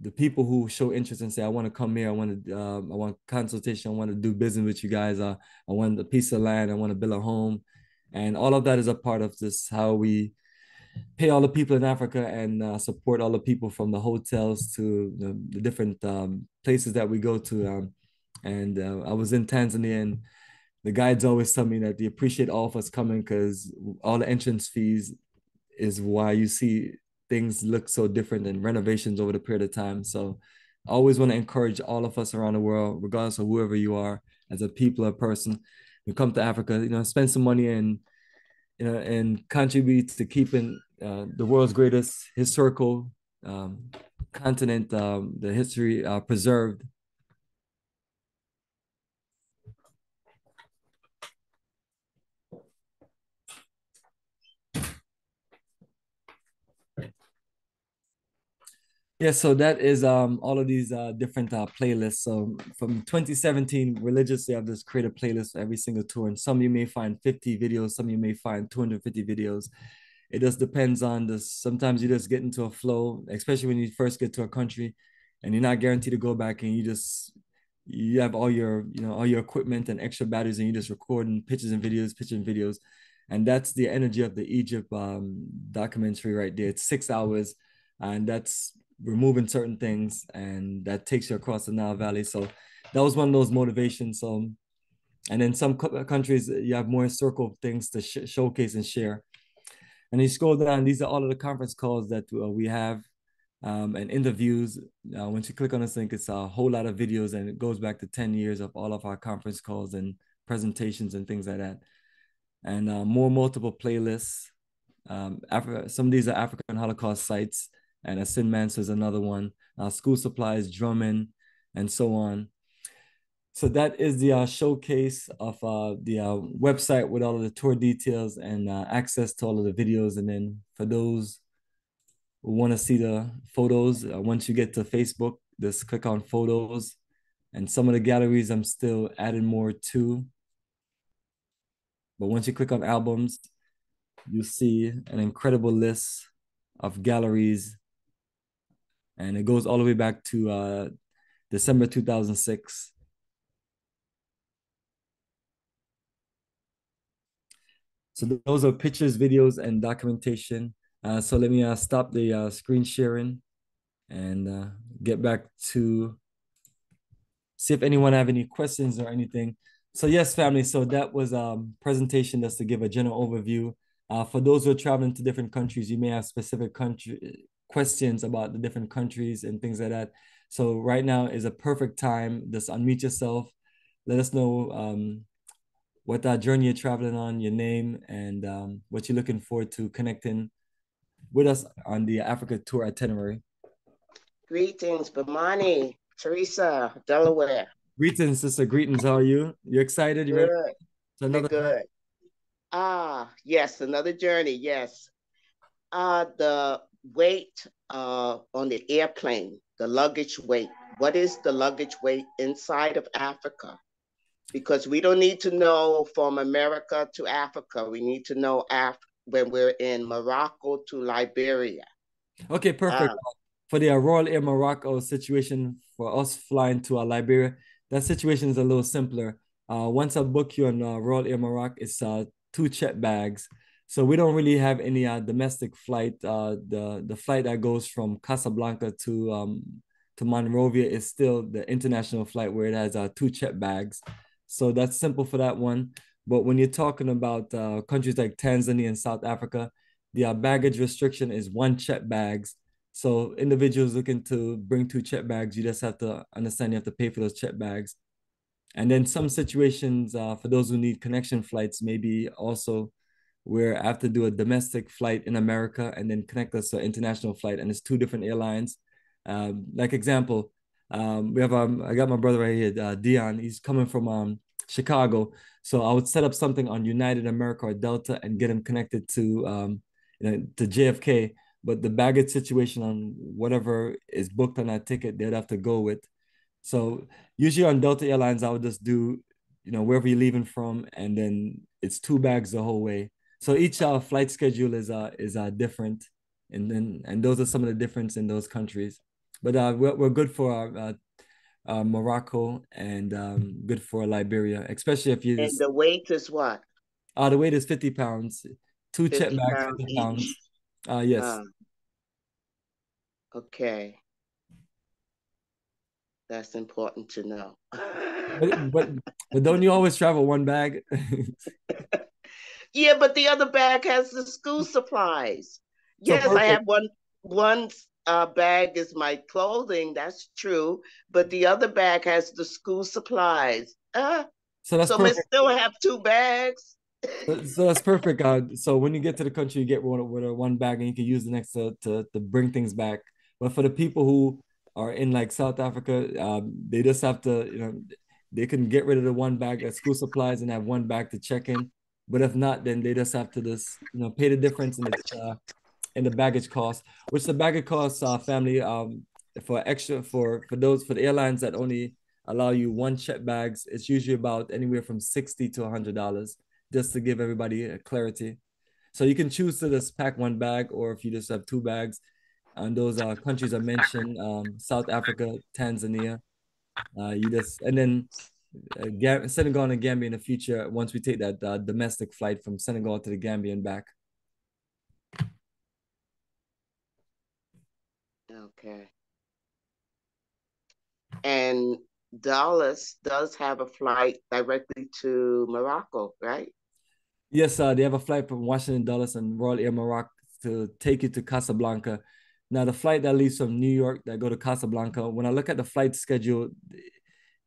the people who show interest and say, I want to come here, I want to, uh, I want consultation, I want to do business with you guys, uh, I want a piece of land, I want to build a home and all of that is a part of this how we pay all the people in Africa and uh, support all the people from the hotels to the, different um, places that we go to. Um, and uh, I was in Tanzania, and the guides always tell me that they appreciate all of us coming because all the entrance fees is why you see things look so different and renovations over the period of time. So I always want to encourage all of us around the world, regardless of whoever you are, as a people or person, you come to Africa, you know, spend some money and you know and contribute to keeping uh, the world's greatest historical um, continent, um, the history uh, preserved Yeah, so that is um all of these uh different uh playlists. So from 2017, religiously I've just created playlists for every single tour. And some you may find 50 videos, some you may find 250 videos. It just depends on the. Sometimes you just get into a flow, especially when you first get to a country and you're not guaranteed to go back and you just you have all your, you know, all your equipment and extra batteries and you just recording pictures and videos, pictures and videos. and that's the energy of the Egypt um, documentary right there. It's six hours, and that's removing certain things, and that takes you across the Nile Valley. So that was one of those motivations. So, and in some countries, you have more historical things to sh- showcase and share. And you scroll down, these are all of the conference calls that uh, we have um, and interviews. Uh, once you click on this link, it's a whole lot of videos and it goes back to 10 years of all of our conference calls and presentations and things like that. And uh, more multiple playlists. Um, Afri- some of these are African Holocaust sites, and Assin Manso is another one. Uh, school supplies, drumming, and so on. So that is the uh, showcase of uh, the uh, website with all of the tour details and uh, access to all of the videos. And then for those who want to see the photos, uh, once you get to Facebook, just click on photos. And some of the galleries I'm still adding more to. But once you click on albums, you see an incredible list of galleries. And it goes all the way back to uh, December 2006 So those are pictures, videos, and documentation. Uh, so let me uh, stop the uh, screen sharing and uh, get back to see if anyone have any questions or anything. So yes, family. So that was a um, presentation just to give a general overview. Uh, for those who are traveling to different countries, you may have specific country questions about the different countries and things like that. So right now is a perfect time. Just unmute yourself. Let us know um, what that journey you're traveling on, your name, and um, what you're looking forward to connecting with us on the Africa tour itinerary. Greetings, Bomani, Teresa, Delaware. Greetings, sister. Greetings. How are you? You excited? You good. ready? Another good. Ah, yes, another journey. Yes. Uh, the weight uh, on the airplane, the luggage weight. What is the luggage weight inside of Africa? because we don't need to know from America to Africa. We need to know Af- when we're in Morocco to Liberia. Okay, perfect. Um, for the Royal Air Morocco situation, for us flying to uh, Liberia, that situation is a little simpler. Uh, once I book you on uh, Royal Air Morocco, it's uh, two check bags. So we don't really have any uh, domestic flight. Uh, the the flight that goes from Casablanca to um, to Monrovia is still the international flight where it has uh, two check bags. So that's simple for that one. But when you're talking about uh, countries like Tanzania and South Africa, the uh, baggage restriction is one check bags. So individuals looking to bring two check bags, you just have to understand you have to pay for those check bags. And then some situations uh, for those who need connection flights, maybe also where I have to do a domestic flight in America and then connect us to an international flight, and it's two different airlines. Um, like example, um, we have um, I got my brother right here, uh, Dion. He's coming from um Chicago, so I would set up something on United America or Delta and get him connected to um you know to JFK. But the baggage situation on whatever is booked on that ticket, they'd have to go with. So usually on Delta Airlines, I would just do you know wherever you're leaving from, and then it's two bags the whole way. So each uh, flight schedule is uh is uh different, and then and those are some of the difference in those countries but uh, we're, we're good for uh, uh, Morocco and um, good for Liberia, especially if you. And the weight is what? Uh, the weight is 50 pounds. Two 50 check bags, pounds 50 pounds. Uh, yes. Uh, okay. That's important to know. but, but, but don't you always travel one bag? yeah, but the other bag has the school supplies. So yes, perfect. I have one one uh, bag is my clothing. That's true. But the other bag has the school supplies. Uh, so that's so perfect. we still have two bags. so, so that's perfect. Uh, so when you get to the country, you get one with a one bag, and you can use the next to, to to bring things back. But for the people who are in like South Africa, um, they just have to, you know, they can get rid of the one bag of school supplies and have one bag to check in. But if not, then they just have to just, you know, pay the difference in it's uh, and the baggage cost, which the baggage cost uh, family um for extra for for those for the airlines that only allow you one check bags, it's usually about anywhere from sixty to hundred dollars, just to give everybody a clarity. So you can choose to just pack one bag, or if you just have two bags, and those uh, countries I mentioned, um, South Africa, Tanzania, uh, you just and then uh, Senegal and Gambia in the future once we take that uh, domestic flight from Senegal to the Gambia and back. Okay. And Dulles does have a flight directly to Morocco, right? Yes, uh, they have a flight from Washington Dulles and Royal Air Morocco to take you to Casablanca. Now, the flight that leaves from New York that go to Casablanca, when I look at the flight schedule,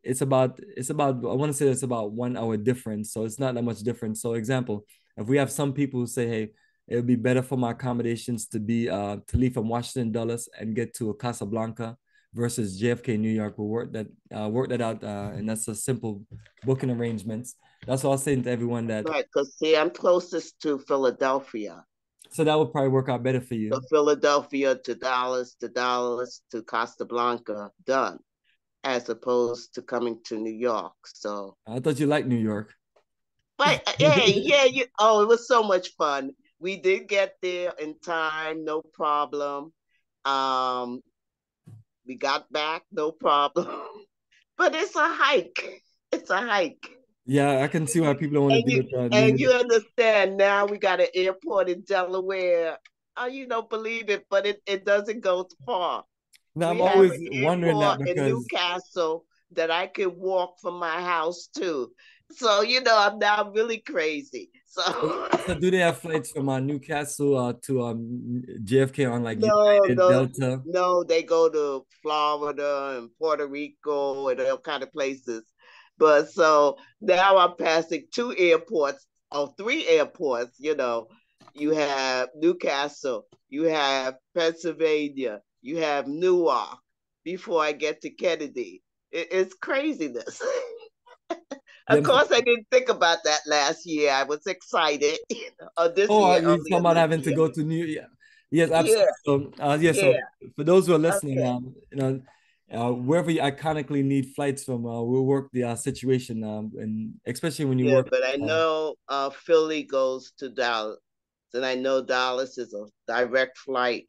it's about it's about I want to say it's about one hour difference, so it's not that much difference. So, example, if we have some people who say, "Hey, it would be better for my accommodations to be uh to leave from Washington Dulles and get to a Casablanca versus JFK New York. We'll work that uh, work that out, uh, and that's a simple booking arrangements. That's all I'm saying to everyone that right. Because see, I'm closest to Philadelphia, so that would probably work out better for you. So Philadelphia to Dulles to Dulles to Casablanca, done, as opposed to coming to New York. So I thought you liked New York. But hey, yeah, you. Oh, it was so much fun. We did get there in time, no problem. Um, we got back, no problem. but it's a hike. It's a hike. Yeah, I can see why people don't want to do it. And you understand now we got an airport in Delaware. Oh, you don't believe it, but it, it doesn't go far. Now I'm always wondering that because in Newcastle that I could walk from my house to. So you know, I'm now really crazy. So, so do they have flights from uh, Newcastle uh, to um, JFK on like no, United, no, Delta? No, they go to Florida and Puerto Rico and all kind of places. But so now I'm passing two airports or three airports. You know, you have Newcastle, you have Pennsylvania, you have Newark. Before I get to Kennedy, it, it's craziness. of course, I didn't think about that last year. I was excited. uh, this oh, year, you talking about having year. to go to New York. Yes, absolutely. Yeah. So, uh, yeah, so for those who are listening, okay. um, you know, uh, wherever you iconically need flights from, uh, we'll work the uh, situation, um, and especially when you yeah, work. But I uh, know uh, Philly goes to Dulles, and I know Dulles is a direct flight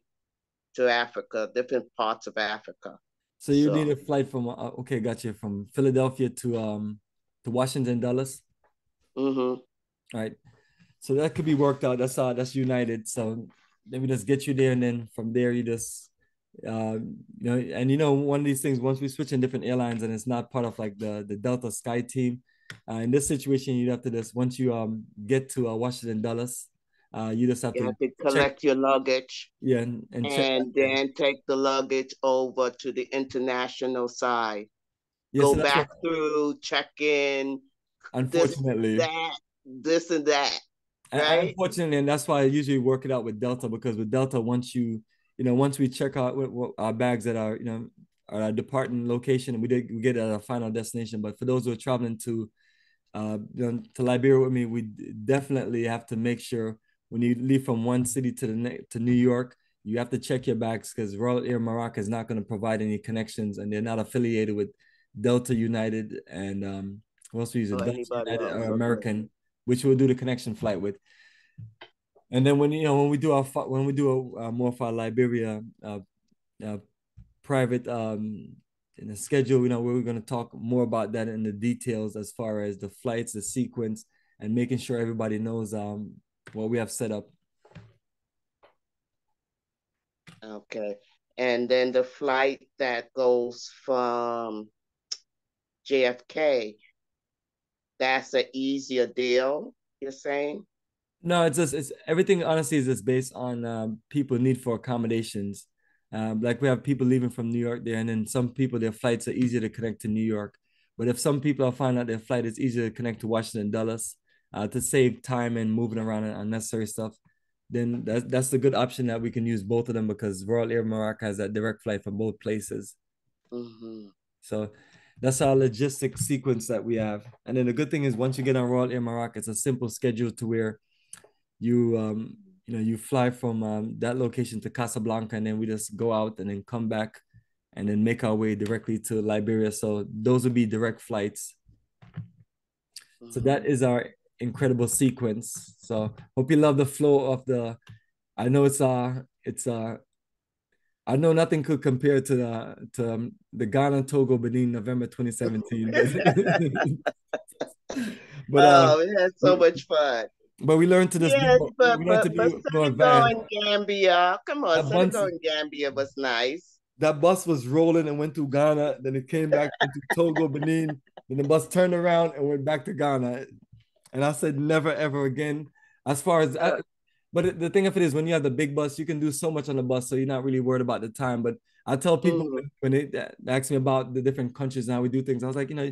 to Africa, different parts of Africa. So you so. need a flight from uh, okay, gotcha, from Philadelphia to um to Washington Dulles. Mm-hmm. Right. So that could be worked out. That's uh that's United. So let me just get you there, and then from there you just uh you know and you know one of these things once we switch in different airlines and it's not part of like the the Delta Sky team. Uh, in this situation, you'd have to just once you um get to uh, Washington Dulles, uh, you just have, you to, have to, collect check. your luggage. Yeah, and, and, and then take the luggage over to the international side go back what, through, check in. Unfortunately, this, that, this and that. Right? Unfortunately, and that's why I usually work it out with Delta because with Delta, once you, you know, once we check out our bags at our you know, our departing location, and we did we get at our final destination. But for those who are traveling to, uh, you know, to Liberia with me, we definitely have to make sure when you leave from one city to the next to New York, you have to check your bags because Royal Air Morocco is not going to provide any connections, and they're not affiliated with Delta United, and um, what else we use? Oh, United or American, which we'll do the connection flight with. And then when you know when we do our when we do a, a more for our Liberia uh, uh, private um in the schedule, you know, we're going to talk more about that in the details as far as the flights, the sequence, and making sure everybody knows um what we have set up. Okay. And then the flight that goes from JFK, that's an easier deal, you're saying? No, it's just it's everything honestly is just based on um, people need for accommodations. Um, like we have people leaving from New York there, and then some people their flights are easier to connect to New York. But if some people find out their flight is easier to connect to Washington Dulles uh, to save time and moving around and unnecessary stuff, then that's that's a good option that we can use both of them because Royal Air Morocco has that direct flight from both places. Mm-hmm. So that's our logistic sequence that we have. And then the good thing is once you get on Royal Air Morocco, it's a simple schedule to where you um you know you fly from um, that location to Casablanca and then we just go out and then come back and then make our way directly to Liberia. So those would be direct flights. So that mm-hmm. is our incredible sequence. So hope you love the flow of the I know it's uh it's uh I know nothing could compare to the to um, the Ghana Togo Benin November 2017. but uh, oh, we had so much fun. But we learned to this. Yes, but, but, but Senegal and Gambia. Come on, Senegal and Gambia was nice. That bus was rolling and went to Ghana. Then it came back to Togo, Benin. Then the bus turned around and went back to Ghana. And I said, never ever again. As far as, I, but the thing of it is, when you have the big bus, you can do so much on the bus, so you're not really worried about the time. But I tell people mm. when they ask me about the different countries and how we do things, I was like, you know,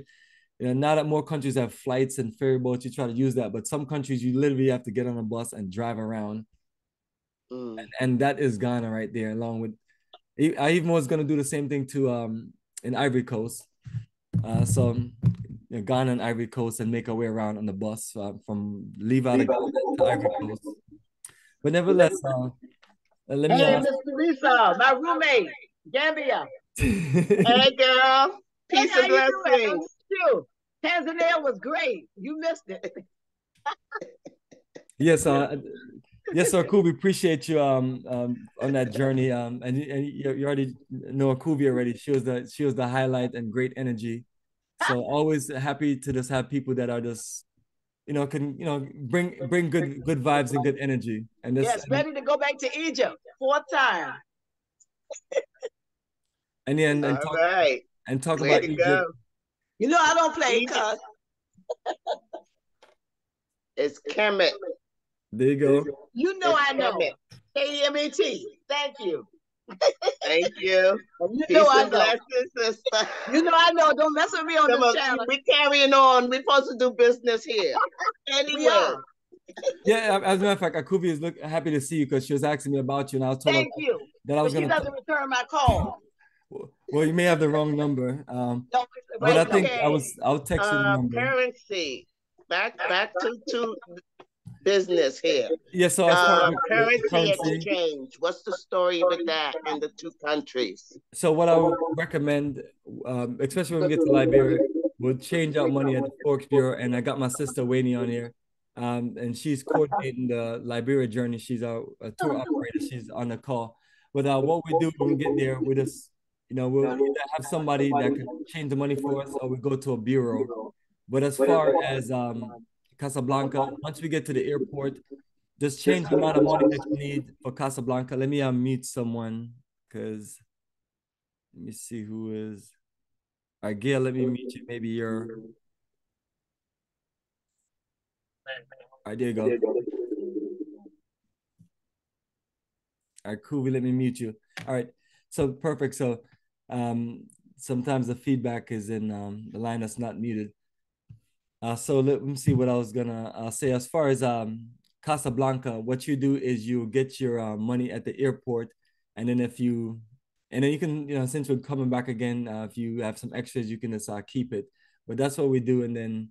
you know, now that more countries have flights and ferry boats, you try to use that. But some countries, you literally have to get on a bus and drive around. Mm. And, and, that is Ghana right there, along with. I even was gonna do the same thing to um in Ivory Coast. Uh, so you know, Ghana and Ivory Coast and make our way around on the bus uh, from leave out of Ghana to Ivory Coast. But nevertheless, uh, let me. Hey, Miss Teresa, my roommate, Gambia. hey, girl. Peace and blessings. You. Tanzania was great. You missed it. yes, uh, yes, sir. Akubi, appreciate you um, um on that journey. Um, and, and you, you already know Akubi already. She was the she was the highlight and great energy. So always happy to just have people that are just you know can you know bring bring good good vibes and good energy. And this, yes, ready to go back to Egypt fourth time. and then and, talk, right. and talk about Egypt. Go. You know I don't play cuz. it's Kemet. There you go. You know it's I know. K M A T. Thank you. Thank you. You know I know. sister. You know I know. Don't mess with me on Come this channel. We're carrying on. We're supposed to do business here. anyway. Yeah, as a matter of fact, Akubi is look happy to see you because she was asking me about you, and I was told Thank her you. that I was going to. She doesn't return my call. Well, you may have the wrong number. Um, no, but I think okay. I was. I'll text you the uh, number. Currency. Back back to to business here. Yes, so uh, currency, currency exchange. What's the story with that in the two countries? So what I would recommend, um, especially when we get to Liberia, we'll change out money at the Forex Bureau, and I got my sister Wayne on here. Um, and she's coordinating the Liberia journey. She's a, a tour operator. She's on the call. But uh, what we do when we get there, we just you know, we'll either have somebody that can change the money for us or we go to a bureau. But as far as um, Casablanca, once we get to the airport, just change the amount of money that you need for Casablanca. Let me meet someone because let me see who is. All right, Gail, let me meet you. Maybe you're. All right, there you go. All right, cool. Let me mute you. All right. So perfect. So um, sometimes the feedback is in um, the line that's not muted. Uh, so let me see what I was gonna uh, say. As far as um, Casablanca, what you do is you get your uh, money at the airport, and then if you, and then you can, you know, since we're coming back again, uh, if you have some extras, you can just uh, keep it. But that's what we do, and then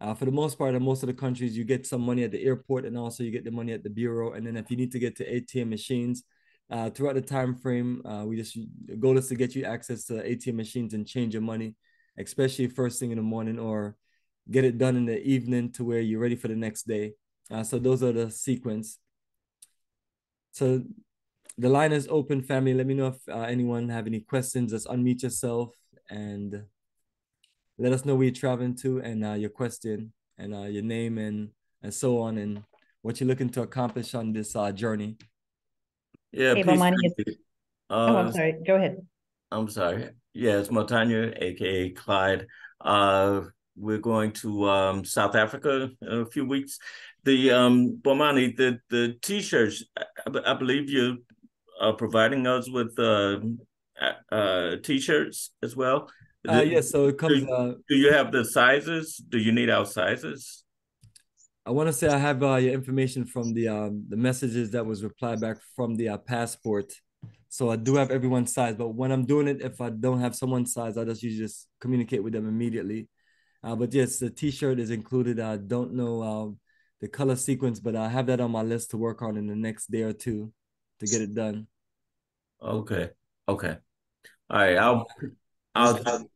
uh, for the most part, in most of the countries, you get some money at the airport, and also you get the money at the bureau. And then if you need to get to ATM machines, throughout the time frame, we just goal is to get you access to ATM machines and change your money, especially first thing in the morning or get it done in the evening to where you're ready for the next day. Uh, so those are the sequence. So the line is open, family. Let me know if uh, anyone have any questions. Just unmute yourself and let us know where you're traveling to and uh, your question and uh, your name and and so on and what you're looking to accomplish on this uh, journey. Yeah, Hey, Bomani, it's, oh, I'm sorry. Go ahead. I'm sorry. Yeah, it's Montanya, aka Clyde. We're going to um, South Africa in a few weeks. The um, Bomani, the the t-shirts. I, I believe you are providing us with uh, uh, t-shirts as well. Uh, yes, so it comes. Do, uh, do you have the sizes? Do you need our sizes? I want to say I have uh, your information from the um, the messages that was replied back from the uh, passport. So I do have everyone's size, but when I'm doing it, if I don't have someone's size, I just usually just communicate with them immediately. Uh, but yes, the T-shirt is included. I don't know um, the color sequence, but I have that on my list to work on in the next day or two to get it done. Okay. Okay. All right. I'll I'll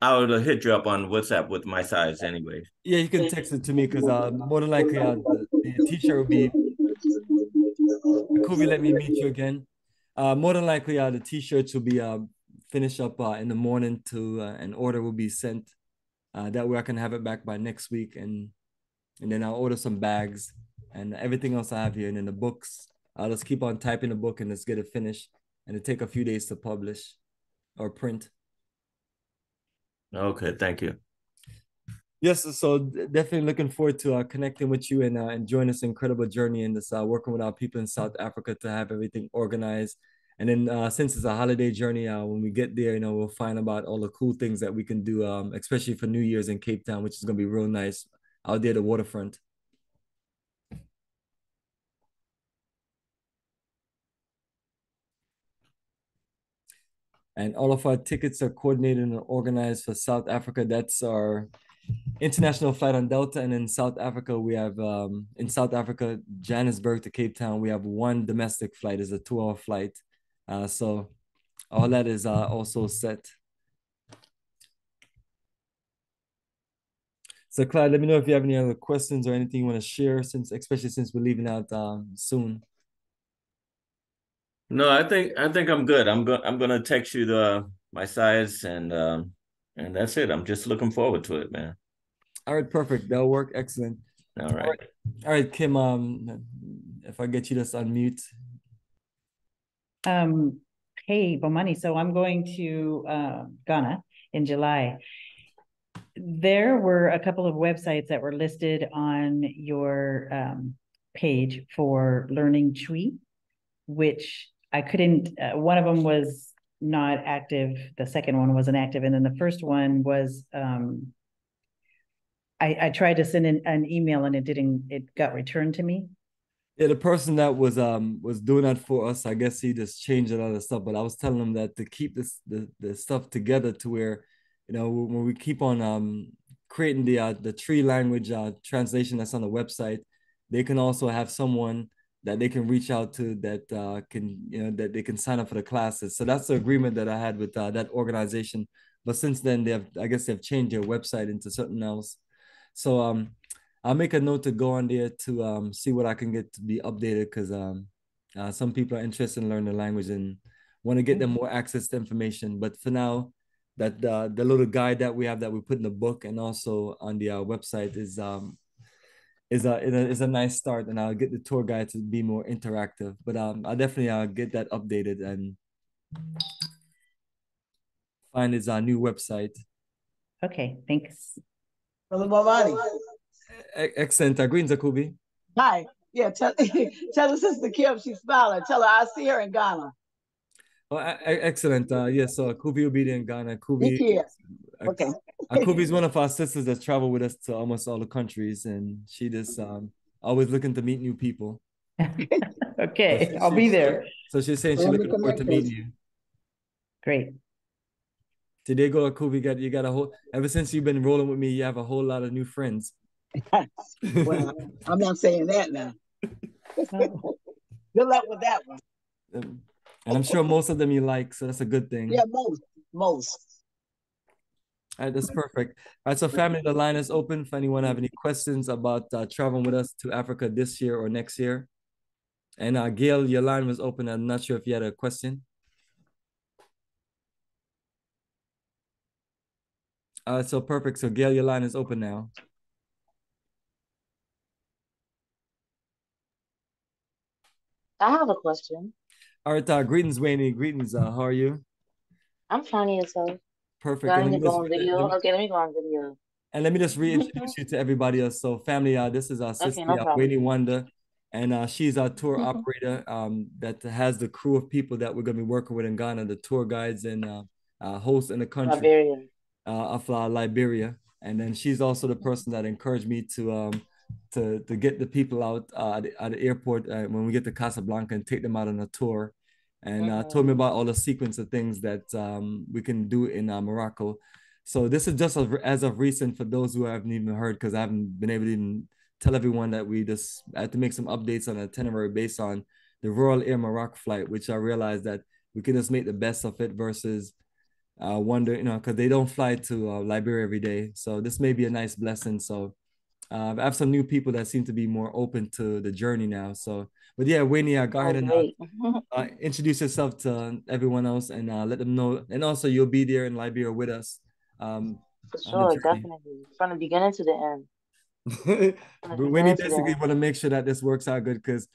I'll hit you up on WhatsApp with my size anyway. Yeah, you can text it to me because uh, more than likely uh, the, the t-shirt will be. Kobe, let me meet you again. Uh, more than likely, uh, the t-shirts will be uh, finished up uh, in the morning to uh, an order will be sent. Uh, that way I can have it back by next week and and then I'll order some bags and everything else I have here. And then the books, I'll just keep on typing the book and just get it finished. And it take a few days to publish or print. Okay, thank you. Yes, so definitely looking forward to uh, connecting with you and uh, enjoying this incredible journey and this uh, working with our people in South Africa to have everything organized. And then uh, since it's a holiday journey, uh, when we get there, you know, we'll find about all the cool things that we can do, um, especially for New Year's in Cape Town, which is going to be real nice out there, the waterfront. and all of our tickets are coordinated and organized for South Africa. That's our international flight on Delta, and in South Africa we have um, in South Africa Johannesburg to Cape Town. We have one domestic flight, is a two-hour flight. Uh, so all that is uh, also set. So Clyde, let me know if you have any other questions or anything you want to share, since especially since we're leaving out um, soon. No, I think I think I'm good. I'm going I'm gonna text you the my size and um and that's it. I'm just looking forward to it, man. All right, perfect. That'll work. Excellent. All right. All right, All right Kim. Um, if I get you to unmute. Um. Hey, Bomani. So I'm going to uh, Ghana in July. There were a couple of websites that were listed on your um, page for learning Twi, which I couldn't, uh, one of them was not active. The second one wasn't active. And then the first one was, um, I, I tried to send in an email and it didn't, it got returned to me. Yeah, the person that was um was doing that for us, I guess he just changed a lot of stuff. But I was telling him that to keep this the, the stuff together to where, you know, when we keep on um creating the uh, the Twi language uh, translation that's on the website, they can also have someone that they can reach out to that uh, can you know that they can sign up for the classes. So that's the agreement that I had with uh, that organization. But since then, they have I guess they've changed their website into something else. So um, I'll make a note to go on there to um, see what I can get to be updated because um, uh, some people are interested in learning the language and want to get them more access to information. But for now, that uh, the little guide that we have that we put in the book and also on the uh, website is um, is a is a nice start, and I'll get the tour guide to be more interactive. But um, I'll definitely uh, get that updated and find his uh, new website. Okay, thanks. Brother Bomani. Excellent. Uh, greetings, Akubi. Hi. Yeah, tell, tell the sister Kim she's smiling. Tell her I see her in Ghana. Oh, excellent. Uh, yes, yeah, so Akubi will be there in Ghana. Akubi, okay. Akubi is one of our sisters that travel with us to almost all the countries, and she just um, always looking to meet new people. okay, so I'll be there. So she's saying she's looking forward to meeting you. Great. Today, go Akubi. Got you got a whole. Ever since you've been rolling with me, you have a whole lot of new friends. Well, I'm not saying that now. Good luck with that one. And I'm sure most of them you like, so that's a good thing. Yeah, most, most. All right, that's perfect. All right, so family, the line is open for anyone have any questions about uh, traveling with us to Africa this year or next year. And uh, Gail, your line was open. I'm not sure if you had a question. Uh, so perfect. So Gail, your line is open now. I have a question. All right, uh, greetings, Wayne. Greetings. Uh, how are you? I'm fine yourself. Perfect. Let me go on video. Okay, let me go on video. And let me just reintroduce you to everybody else. So, family, uh, this is our sister, okay, no uh, Wayne Wanda, and uh, she's our tour mm-hmm. operator um, that has the crew of people that we're going to be working with in Ghana, the tour guides and uh, uh, hosts in the country Liberia. Uh, of uh, Liberia. And then she's also the person that encouraged me to um, to to get the people out uh, at, the, at the airport uh, when we get to Casablanca and take them out on a tour, and uh, told me mm-hmm. about all the sequence of things that um, we can do in uh, Morocco. So this is just as of recent for those who haven't even heard because I haven't been able to even tell everyone that we just had to make some updates on the itinerary based on the Royal Air Morocco flight, which I realized that we can just make the best of it versus uh, wonder, you know, because they don't fly to uh, Liberia every day. So this may be a nice blessing. So uh, I have some new people that seem to be more open to the journey now. So, but yeah, Winnie, uh, go ahead Oh, and uh, uh, introduce yourself to everyone else and uh, let them know. And also, you'll be there in Liberia with us um, For sure, definitely. From the beginning to the end. But Winnie beginning to the basically want to make sure that this works out good because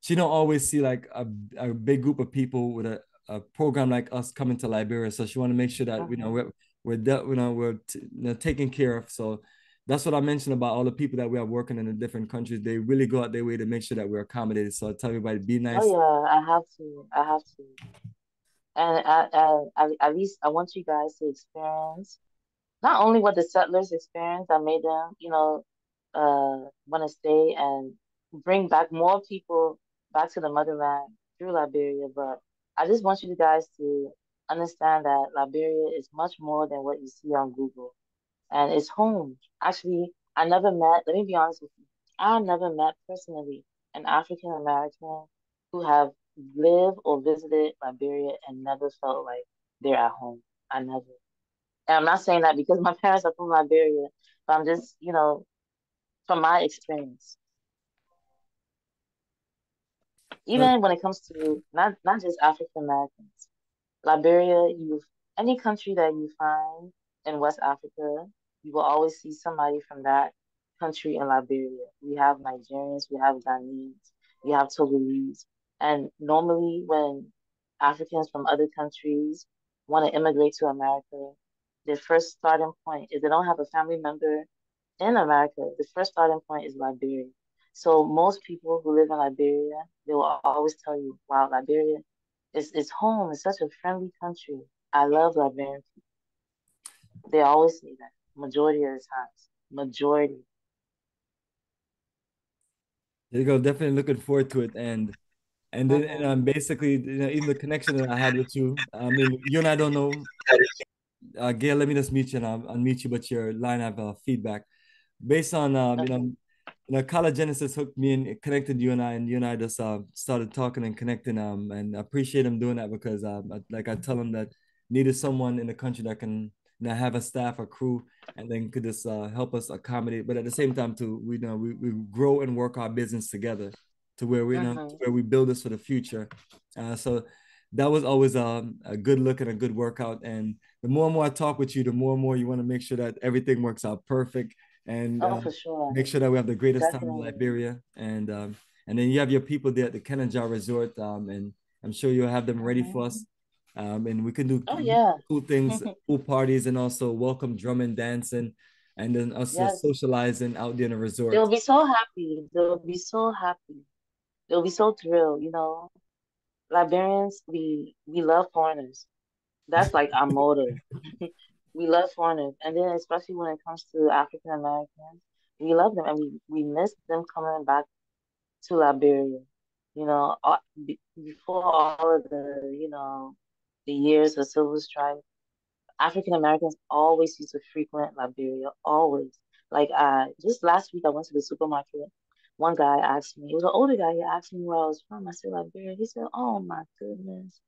she don't always see like a, a big group of people with a, a program like us coming to Liberia. So she want to make sure that you know Mhm. we're we're de- you know we're t- you know, taken care of. So that's what I mentioned about all the people that we are working in the different countries. They really go out their way to make sure that we're accommodated. So I tell everybody, be nice. Oh yeah, I have to. I have to. And I, I, I, at least I want you guys to experience not only what the settlers experienced that made them, you know, uh, want to stay and bring back more people back to the motherland through Liberia, but I just want you guys to understand that Liberia is much more than what you see on Google. And it's home. Actually, I never met, let me be honest with you, I never met personally an African American who have lived or visited Liberia and never felt like they're at home. I never. And I'm not saying that because my parents are from Liberia, but I'm just, you know, from my experience. Even when it comes to not not just African Americans, Liberia, you any country that you find in West Africa, you will always see somebody from that country in Liberia. We have Nigerians, we have Ghanaians, we have Togolese, and normally when Africans from other countries want to immigrate to America, their first starting point, is they don't have a family member in America, the first starting point is Liberia. So most people who live in Liberia, they will always tell you, wow, Liberia is is home. It's such a friendly country. I love Liberian people. They always say that majority of the times. Majority. There you go. Definitely looking forward to it. And and then and um, basically, you know, even the connection that I had with you. I mean, you and I don't know. Uh, Gail, let me just meet you and I'll unmute you, but your line of uh, feedback based on um, you know, Okay. you know, College Genesis hooked me and connected you and I, and you and I just uh, started talking and connecting. Um, and I appreciate him doing that because um, I- like I tell him that needed someone in the country that can know have a staff, a crew, and then could just uh, help us accommodate. But at the same time, too, we you know we, we grow and work our business together to where we you know to Mhm. where we build this for the future. Uh, so that was always um, a good look and a good workout. And the more and more I talk with you, the more and more you want to make sure that everything works out perfect and Oh, uh, for sure. make sure that we have the greatest time in Liberia. And um, and then you have your people there at the Kendeja Resort. Um, and I'm sure you'll have them ready for Mhm. us. Um, and we can do Oh yeah. cool things, cool parties, and also welcome drum and dancing, and then also Yes. socializing out there in the resort. They'll be so happy. They'll be so happy. They'll be so thrilled, you know. Liberians, we we love foreigners. That's like our motto. We love foreigners. And then especially when it comes to African Americans, we love them and we, we miss them coming back to Liberia. You know, all- before all of the, you know, the years of civil strife, African Americans always used to frequent Liberia, always. Like uh just last week I went to the supermarket. One guy asked me, it was an older guy, he asked me where I was from. I said Liberia. He said, Oh my goodness.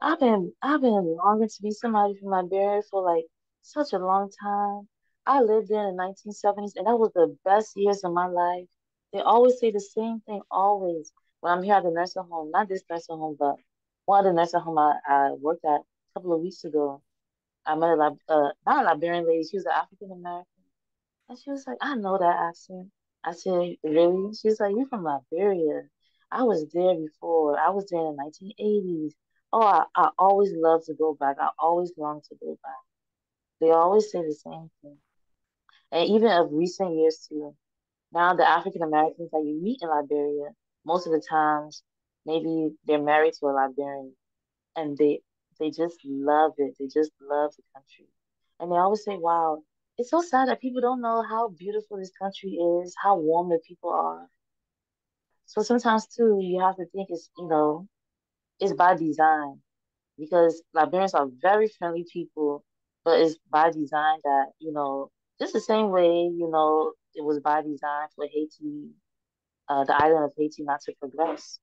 I've been I've been longing to be somebody from Liberia for like such a long time. I lived there in the 1970s and that was the best years of my life. They always say the same thing, always. When I'm here at the nursing home, not this nursing home, but one of the nursing home I, I worked at a couple of weeks ago. I met a Lib- uh, not a Liberian lady, she was an African American. And she was like, I know that accent. I said, Really? She was like, You're from Liberia. I was there before. I was there in the 1980s. Oh, I, I always love to go back. I always long to go back. They always say the same thing. And even of recent years too. Now the African Americans that you meet in Liberia, most of the times, maybe they're married to a Liberian and they they just love it. They just love the country. And they always say, Wow, it's so sad that people don't know how beautiful this country is, how warm the people are. So sometimes too, you have to think it's, you know, it's by design because Liberians are very friendly people, but it's by design that, you know, just the same way, you know, it was by design for Haiti, uh, the island of Haiti not to progress,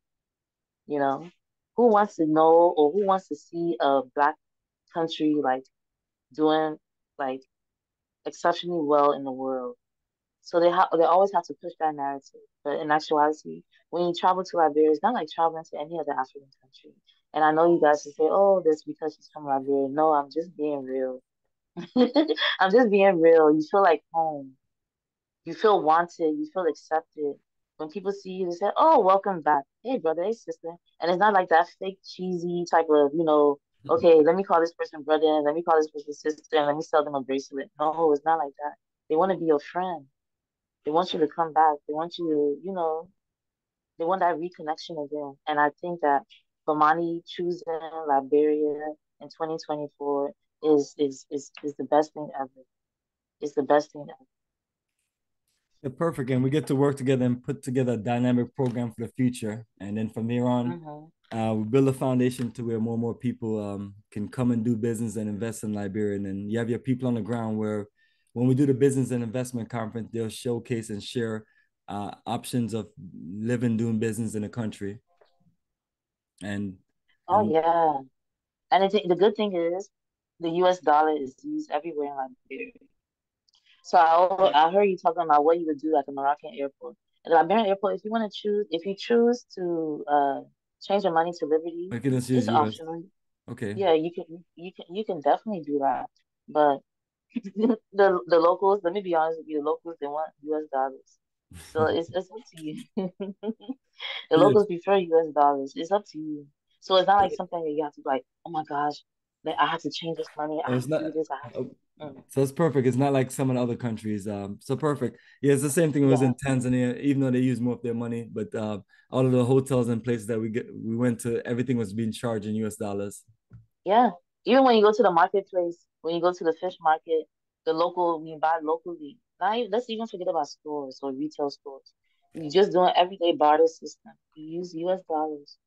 you know. Who wants to know or who wants to see a black country like doing like exceptionally well in the world? So they have they always have to push that narrative. But in actuality, when you travel to Liberia, it's not like traveling to any other African country. And I know you guys will say, "Oh, that's because she's from Liberia." No, I'm just being real. I'm just being real. You feel like home. You feel wanted. You feel accepted. When people see you, they say, "Oh, welcome back. Hey, brother. Hey, sister." And it's not like that fake cheesy type of, you know, mm-hmm. okay, let me call this person brother, let me call this person sister, and let me sell them a bracelet. No, it's not like that. They want to be your friend. They want you to come back. They want you to, you know, they want that reconnection again. And I think that Bomani choosing Liberia in 2024 is is is is the best thing ever. It's the best thing ever. Yeah, perfect. And we get to work together and put together a dynamic program for the future. And then from here on, mm-hmm. uh, we build a foundation to where more and more people um, can come and do business and invest in Liberia. And then you have your people on the ground where when we do the business and investment conference, they'll showcase and share uh, options of living, doing business in the country. And oh and, yeah, and think the good thing is the U.S. dollar is used everywhere in Liberia. So I, I heard you talking about what you would do at the Moroccan airport. At the Liberian airport, if you want to choose, if you choose to uh, change your money to Liberty, it's optional. Okay. Yeah, you can you can you can definitely do that, but the the locals, let me be honest with you, the locals they want US dollars. So it's it's up to you. the locals prefer US dollars. It's up to you. So it's not like something that you have to be like, oh my gosh, like I have to change this money. I it's have to do this. I have to mm. so it's perfect. It's not like some of the other countries. Um, so perfect. Yeah, it's the same thing. It was yeah. in Tanzania, even though they use more of their money, but uh, all of the hotels and places that we get, we went to, everything was being charged in U.S. dollars. Yeah, even when you go to the marketplace, when you go to the fish market, the local, you buy locally, not even, let's even forget about stores or retail stores. You're just doing everyday barter system. You use U.S. dollars.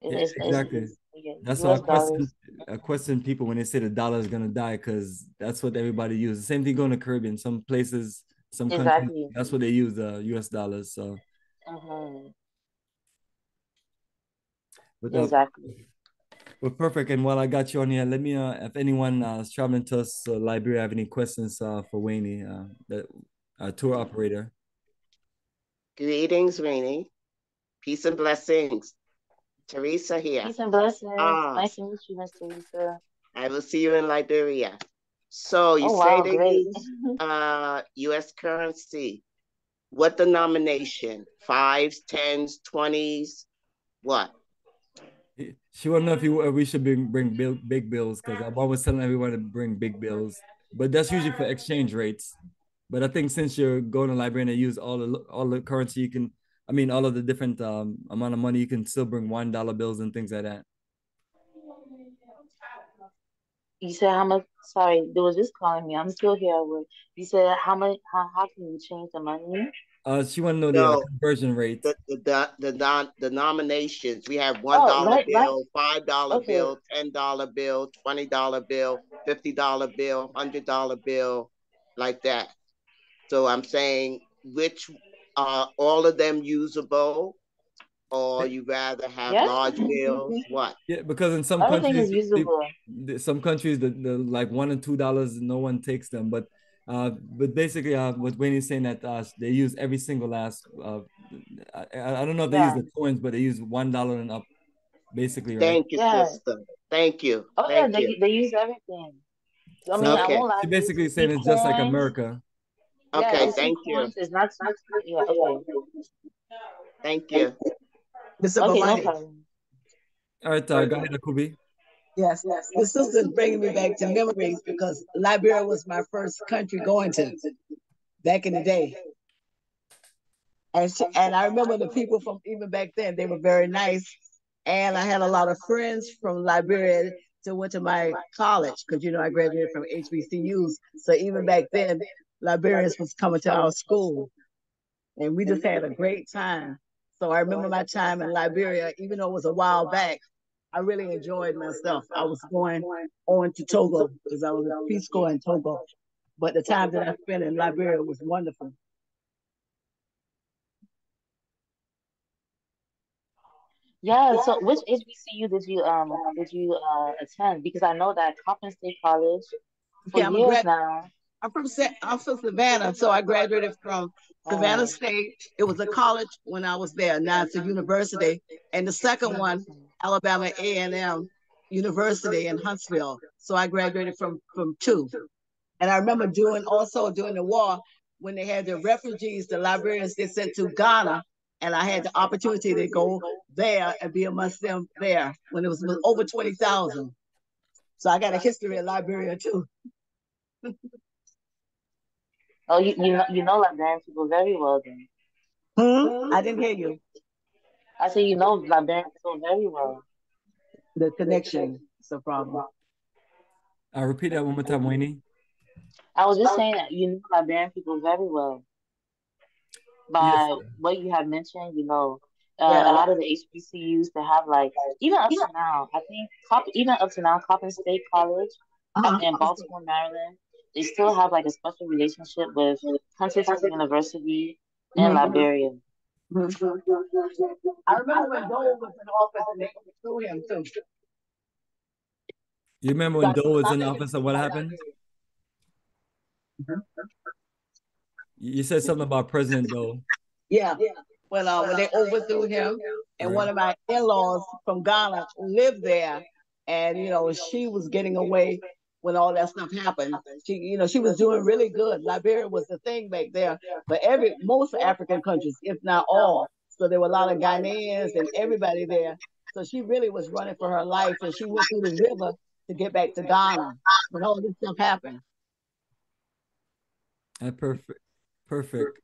yeah, it's, exactly. It's, yeah, that's why I question, I question people when they say the dollar is gonna die because that's what everybody uses. Same thing going to Caribbean. Some places, some exactly. countries, that's what they use the uh, U.S. dollars. So. Mm-hmm. But, uh, exactly. Well, perfect. And while I got you on here, let me, uh, if anyone uh, is traveling to us, uh, Liberia, have any questions uh, for Wayne, uh, the uh, tour operator? Greetings, Rainy. Peace and blessings. Teresa here. Peace and blessings. Uh, nice to meet you, Miss Teresa. I will see you in Liberia. So you oh, say wow, they great. use uh, U.S. currency. What denomination? Fives, tens, twenties? What? She want to know if, you, if we should bring bring big, big bills because I'm always telling everyone to bring big bills, but that's usually for exchange rates. But I think since you're going to Liberia and use all the all the currency, you can. I mean, all of the different um, amount of money, you can still bring one dollar bills and things like that. You said how much? Sorry, they was just calling me. I'm still here. You said how much? How, how can you change the money? Uh, she want to know no, the conversion rate. The the the, the, non, the nominations. We have one dollar oh, right, bill, right. five dollar okay. bill, ten dollar bill, twenty dollar bill, fifty dollar bill, hundred dollar bill, like that. So I'm saying which are all of them usable, or you rather have yeah. large bills? What? Yeah, because in some countries, they, some countries the, the like one and two dollars, no one takes them, but uh, but basically, uh, what Wayne is saying that uh, they use every single last. Uh, I, I don't know if they yeah. use the coins, but they use one dollar and up, basically. Right? Thank you, yeah. sister. Thank you. Oh Thank yeah, you. They, they use everything. I mean, okay. I won't basically saying it's just like America. Okay, yeah, thank you. It's not, not yeah, okay. Thank you. Mr. Okay, no All right, uh, go ahead, Akubi. Yes, yes. The sister's bringing me back to memories because Liberia was my first country going to back in the day. And, she, and I remember the people from even back then, they were very nice. And I had a lot of friends from Liberia to went to my college because, you know, I graduated from HBCUs. So even back then, Liberians was coming to our school. And we just had a great time. So I remember my time in Liberia, even though it was a while back, I really enjoyed myself. I was going on to Togo because I was a Peace Corps in Togo. But the time that I spent in Liberia was wonderful. Yeah. So, which HBCU did you um did you uh attend? Because I know that Coppin State College for yeah, years now. I'm from I'm from Savannah, so I graduated from Savannah oh. State. It was a college when I was there. Now it's a university, and the second one, Alabama A and M University in Huntsville. So I graduated from from two, and I remember doing also during the war when they had the refugees, the Liberians they sent to Ghana, and I had the opportunity to go there and be amongst them there when it was, was over twenty thousand. So I got a history of Liberia too. Oh, you, you know you know Liberian people very well then. Hmm? I didn't hear you. I said you know Liberian people very well. The connection is a problem. I'll repeat that one more time, Winnie. I was just saying that you know Liberian people very well. By yes. what you have mentioned, you know, uh, yeah. a lot of the HBCUs that have like even up to now, I think even up to now, Coppin State College uh-huh. in Baltimore, Maryland, they still have like a special relationship with Cuttington University and mm-hmm. Liberia. Mm-hmm. I remember when Doe was in office and they threw him too. You remember when Doe was in office and what happened? Mm-hmm. You said something about President Doe. Yeah. When uh, when they overthrew him, and one of my in-laws from Ghana lived there, and you know she was getting away when all that stuff happened. She, you know, she was doing really good. Liberia was the thing back there for every most African countries, if not all. So there were a lot of Ghanaians and everybody there. So she really was running for her life, and she went through the river to get back to Ghana when all this stuff happened. Uh, perfect, perfect.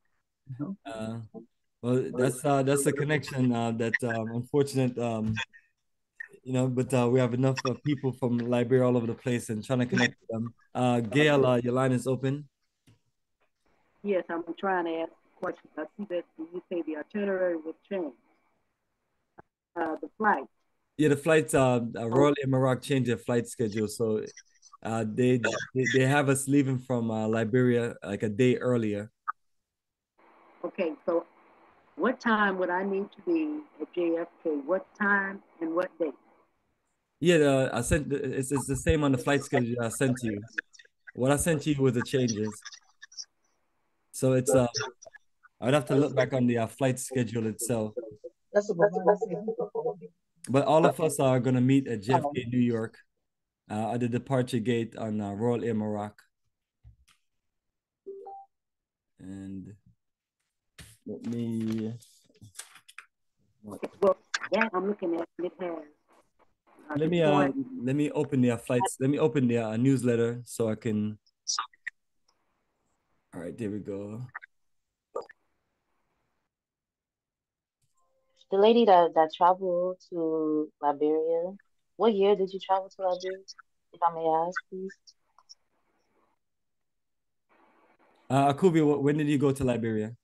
Mm-hmm. Uh, well, that's uh, that's the connection uh, that um, unfortunate um, you know, but uh, we have enough uh, people from Liberia all over the place and trying to connect them. Uh, Gail, uh, your line is open. Yes, I'm trying to ask a question. I see that you say the itinerary will change. Uh, the flight. Yeah, the flights. Uh, uh Royal Air Maroc changed their flight schedule, so uh, they, they they have us leaving from uh, Liberia like a day earlier. Okay, so what time would I need to be at JFK? What time and what date? Yeah, uh, I sent it's, it's the same on the flight schedule I sent you. What I sent you with the changes. So it's uh, I'd have to look back on the uh, flight schedule itself. But all of us are gonna meet at JFK, New York, uh, at the departure gate on uh, Royal Air Maroc. And let me. Well, yeah, I'm looking at has let me uh let me open their flights. Let me open their uh, newsletter so I can. All right, there we go. The lady that that traveled to Liberia, what year did you travel to Liberia? If I may ask, please. Uh, Akubi, when did you go to Liberia?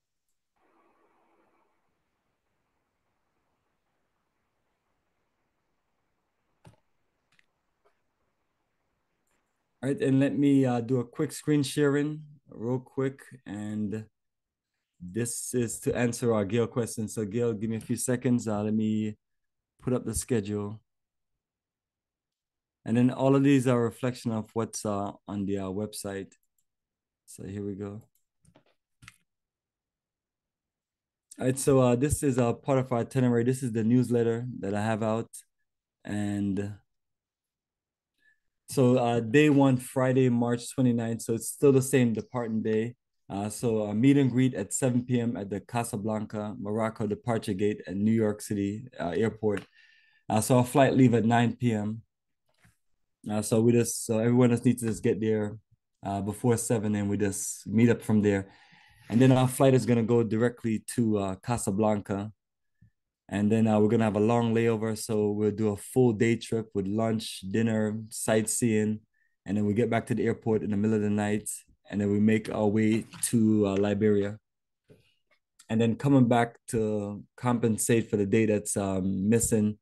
All right, and let me uh, do a quick screen sharing real quick. And this is to answer our Gail question. So Gail, give me a few seconds. Uh, let me put up the schedule. And then all of these are a reflection of what's uh, on the uh, website. So here we go. All right, so uh, this is a part of our itinerary. This is the newsletter that I have out. And so uh, day one, Friday, March 29th. So it's still the same departing day. Uh, so a meet and greet at 7 p.m. at the Casablanca Morocco departure gate at New York City uh, airport. Uh, so our flight leave at 9 p.m. Uh, so we just so everyone just needs to just get there uh, before seven, and we just meet up from there. And then our flight is gonna go directly to uh, Casablanca, and then uh, we're gonna have a long layover so we'll do a full day trip with lunch dinner sightseeing and then we get back to the airport in the middle of the night and then we make our way to uh, liberia. And then coming back to compensate for the day that's um, missing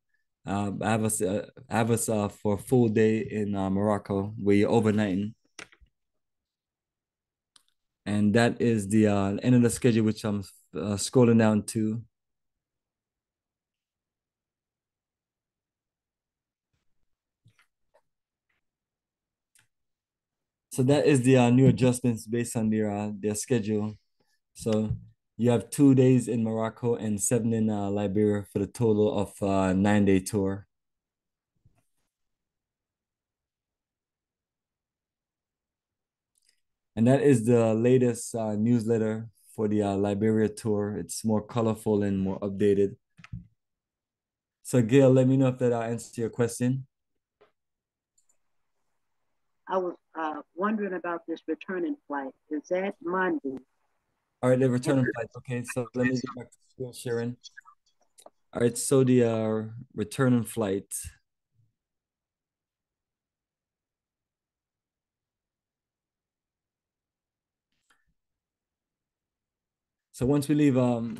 uh, have us uh, have us uh, for a full day in uh, morocco where you're overnighting. And that is the uh, end of the schedule which i'm uh, scrolling down to So that is the uh, new adjustments based on their uh, their schedule. So you have two days in Morocco and seven in uh, Liberia for the total of uh, nine day tour. And that is the latest uh, newsletter for the uh, Liberia tour. It's more colorful and more updated. So Gail, let me know if that uh, answers your question. I was uh, wondering about this returning flight. Is that Monday? All right, the returning flight. Okay, so let me get back to screen Sharon. All right, so the uh, returning flight. So once we leave, um,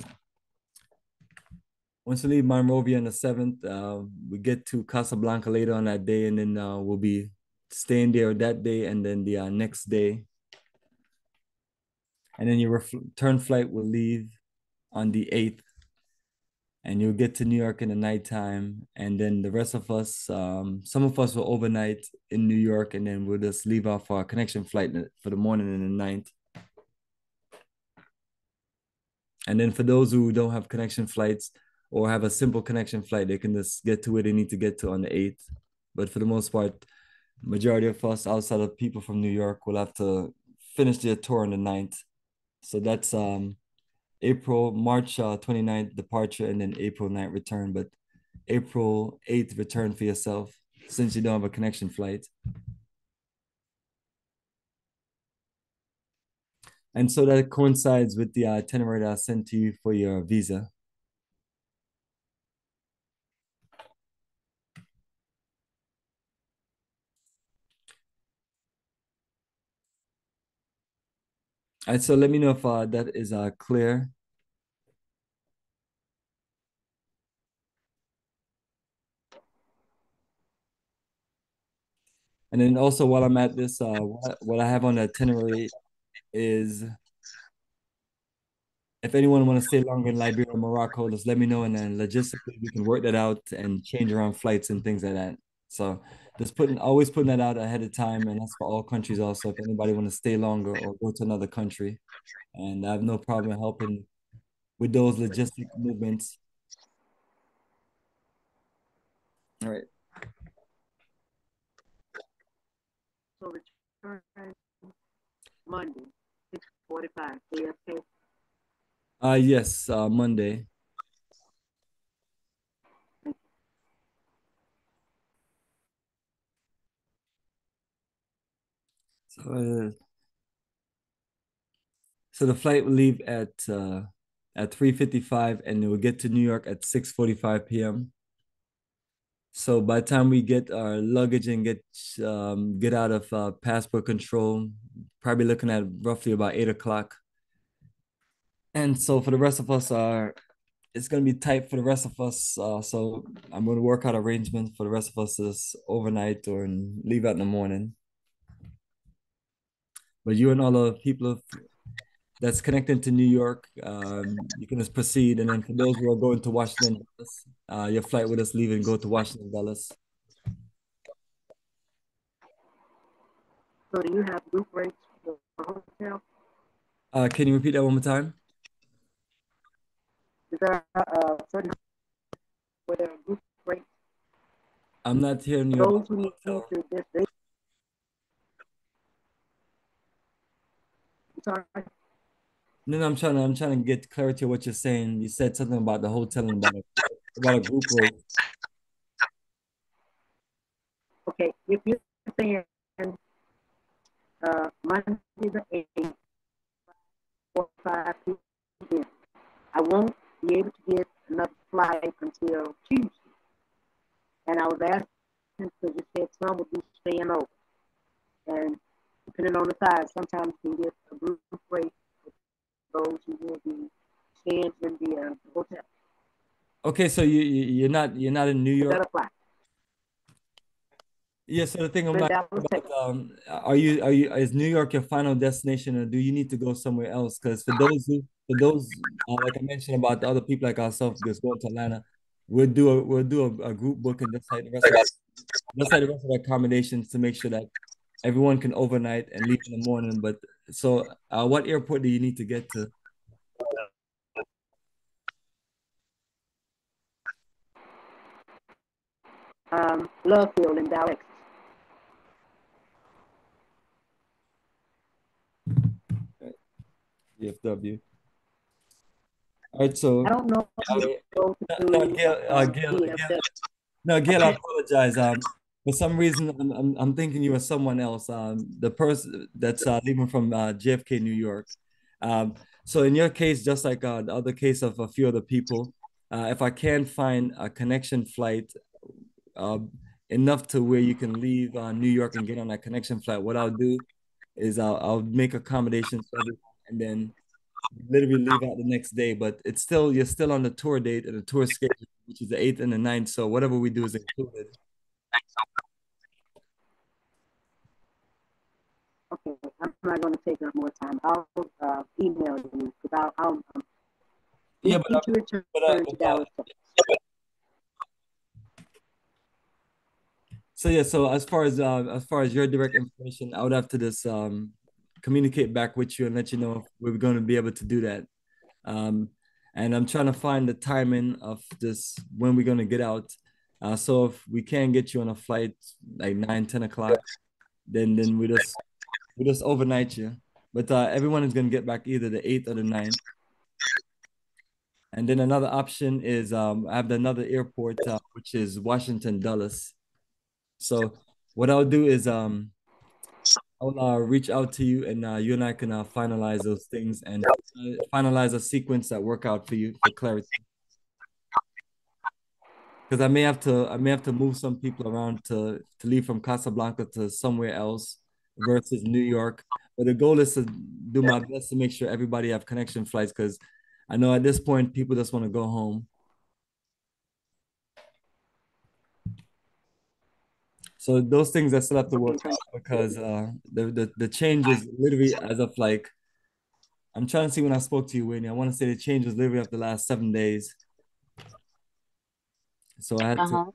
once we leave Monrovia on the seventh, uh, we get to Casablanca later on that day, and then uh, we'll be staying there that day, and then the uh, next day, and then your return flight will leave on the eighth, and you'll get to New York in the nighttime, and then the rest of us, um, some of us will overnight in New York, and then we'll just leave off our connection flight for the morning and the ninth. And then for those who don't have connection flights or have a simple connection flight, they can just get to where they need to get to on the 8th. But for the most part, majority of us outside of people from New York will have to finish their tour on the 9th. So that's um April, March uh, 29th departure and then April 9th return. But April 8th return for yourself since you don't have a connection flight. And so that coincides with the itinerary that I sent to you for your visa. All right, so let me know if uh, that is uh, clear. And then also while I'm at this, uh, what, what I have on the itinerary is if anyone want to stay longer in Liberia or Morocco, just let me know, and then logistically we can work that out and change around flights and things like that. So just putting always putting that out ahead of time, and that's for all countries also. If anybody want to stay longer or go to another country, and I have no problem helping with those logistic movements. All right. So return Monday, six forty-five, JFK. Uh yes, uh Monday. Uh, so the flight will leave at uh, at 3:55 and it will get to New York at 6:45 p.m. So by the time we get our luggage and get um, get out of uh, passport control, probably looking at roughly about eight o'clock. And so for the rest of us, are it's gonna be tight for the rest of us. Uh, so I'm gonna work out arrangements for the rest of us is overnight or leave out in the morning. But you and all the people that's connected to New York, um, you can just proceed. And then for those who are going to Washington, uh, your flight with us leave and go to Washington Dulles. So do you have group rates for hotel? Uh, can you repeat that one more time? Is there a certain where there are group rates? I'm not hearing you. Those who need to they sorry. No, no, I'm trying to I'm trying to get clarity of what you're saying. You said something about the hotel and about a, about a group rate. Okay, if you're saying uh, Monday the 8th, 4 5 p.m., I won't be able to get another flight until Tuesday. And I was asking because you said some would be staying over. And depending on the size, sometimes you can get a group rate those who will be staying in the, uh, hotel. Okay, so you you're not you're not in New York. That. Yeah, so the thing I'm like, about, um, are you are you is New York your final destination, or do you need to go somewhere else? Because for those who for those uh, like I mentioned about the other people like ourselves just going to Atlanta, we'll do a we'll do a, a group book and decide the rest of that's like the rest of the accommodations to make sure that everyone can overnight and leave in the morning. But so, uh, what airport do you need to get to? Um, Love Field in Dallas. DFW. All right, so I don't know. uh, no, Gail, uh, Gail, Gail, no, Gail, I apologize. Um, for some reason, I'm, I'm, I'm thinking you are someone else. Um, the person that's uh, leaving from uh, JFK, New York. Um, so in your case, just like uh, the other case of a few other people, uh, if I can find a connection flight uh, enough to where you can leave uh, New York and get on that connection flight, what I'll do is I'll, I'll make accommodations and then literally leave out the next day. But it's still you're still on the tour date and the tour schedule, which is the eighth and the 9th. So whatever we do is included. Okay, I'm not going to take up more time. I'll uh, email you because I'll, I'll um, Yeah, but, to return but, uh, but, uh, Dallas. So yeah, so as far as uh, as far as your direct information, I would have to just um, communicate back with you and let you know if we're going to be able to do that. Um, and I'm trying to find the timing of this when we're going to get out. Uh, so if we can get you on a flight like 9, 10 o'clock, then then we just we just overnight you. But uh, everyone is going to get back either the 8th or the 9th. And then another option is um, I have another airport, uh, which is Washington Dulles. So what I'll do is um I'll uh, reach out to you and uh, you and I can uh, finalize those things and uh, finalize a sequence that work out for you for clarity. Because I may have to I may have to move some people around to to leave from Casablanca to somewhere else versus New York. But the goal is to do my best to make sure everybody have connection flights because I know at this point people just want to go home. So those things I still have to work out because uh, the, the the change is literally as of like I'm trying to see when I spoke to you, Whitney. I want to say the change was literally after the last seven days. So I had to, Uh-huh.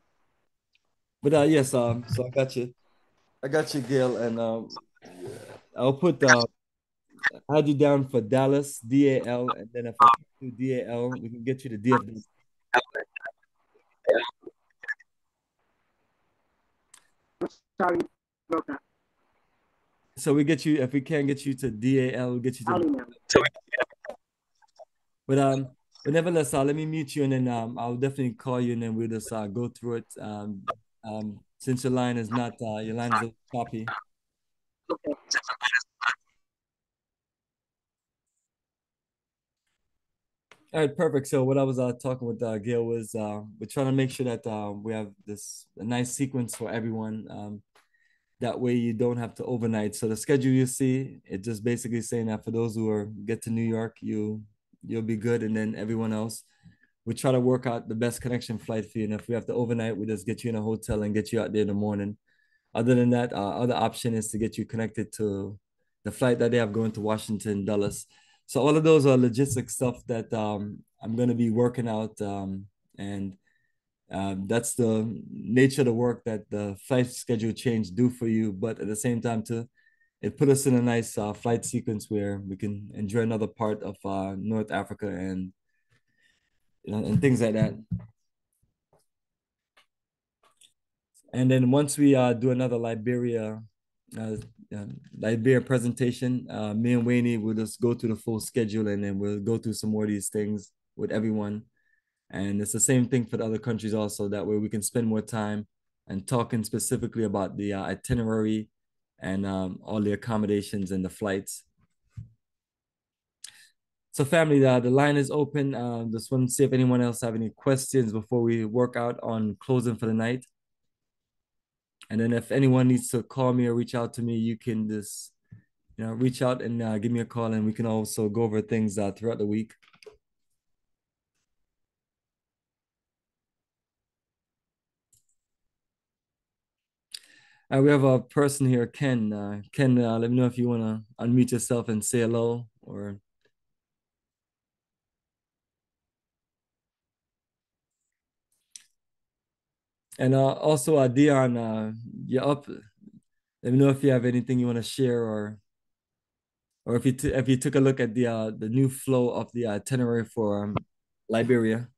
but uh, yes, um, so I got you, I got you, Gail, and um, I'll put uh, I had you down for Dallas, D A L, and then if I do D A L, we can get you to DFW. Sorry, broke up. So we get you if we can't get you to DAL, we'll get you to email. but um but nevertheless uh, let me mute you and then um I'll definitely call you and then we'll just uh, go through it. Um um since your line is not uh your line is a copy. Okay. All right, perfect. So what I was uh, talking with uh, Gail was uh, we're trying to make sure that uh, we have this a nice sequence for everyone. Um, that way you don't have to overnight. So the schedule you see, it just basically saying that for those who are get to New York, you you'll be good, and then everyone else, we try to work out the best connection flight for you. And if we have to overnight, we just get you in a hotel and get you out there in the morning. Other than that, uh, other option is to get you connected to the flight that they have going to Washington Dulles. So all of those are logistic stuff that um, I'm going to be working out, um, and um, that's the nature of the work that the flight schedule change do for you. But at the same time, too, it put us in a nice uh, flight sequence where we can enjoy another part of uh, North Africa and know and things like that. And then once we uh, do another Liberia uh, uh, Liberia presentation, uh, me and Wayne will just go through the full schedule and then we'll go through some more of these things with everyone. And it's the same thing for the other countries also. That way we can spend more time and talking specifically about the uh, itinerary and um, all the accommodations and the flights. So family, the line is open. Uh, just want to see if anyone else have any questions before we work out on closing for the night. And then if anyone needs to call me or reach out to me, you can just, you know, reach out and uh, give me a call and we can also go over things uh, throughout the week. Uh, we have a person here, Ken. Uh, Ken, uh, let me know if you want to unmute yourself and say hello or. And uh, also, uh, Dion, uh, you're up. let me know if you have anything you want to share or or if you t- if you took a look at the uh, the new flow of the itinerary for um, Liberia.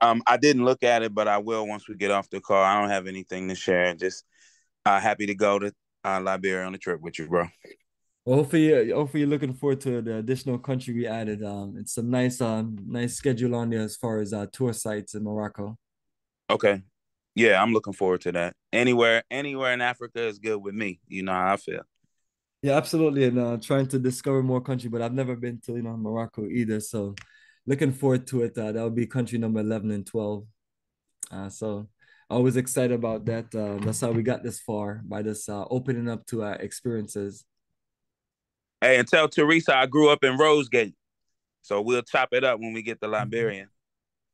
Um, I didn't look at it, but I will once we get off the call. I don't have anything to share. Just uh, happy to go to uh, Liberia on the trip with you, bro. Well, hopefully, hopefully you're looking forward to the additional country we added. Um, it's a nice, um, nice schedule on there as far as uh, tour sites in Morocco. Okay, yeah, I'm looking forward to that. Anywhere, anywhere in Africa is good with me. You know how I feel. Yeah, absolutely, and uh, trying to discover more country, but I've never been to you know Morocco either. So, looking forward to it. Uh, that would be country number eleven and twelve. Uh, so, always excited about that. Uh, that's how we got this far by this uh, opening up to our experiences. Hey, and tell Teresa I grew up in Rosegate, so we'll chop it up when we get to Liberian.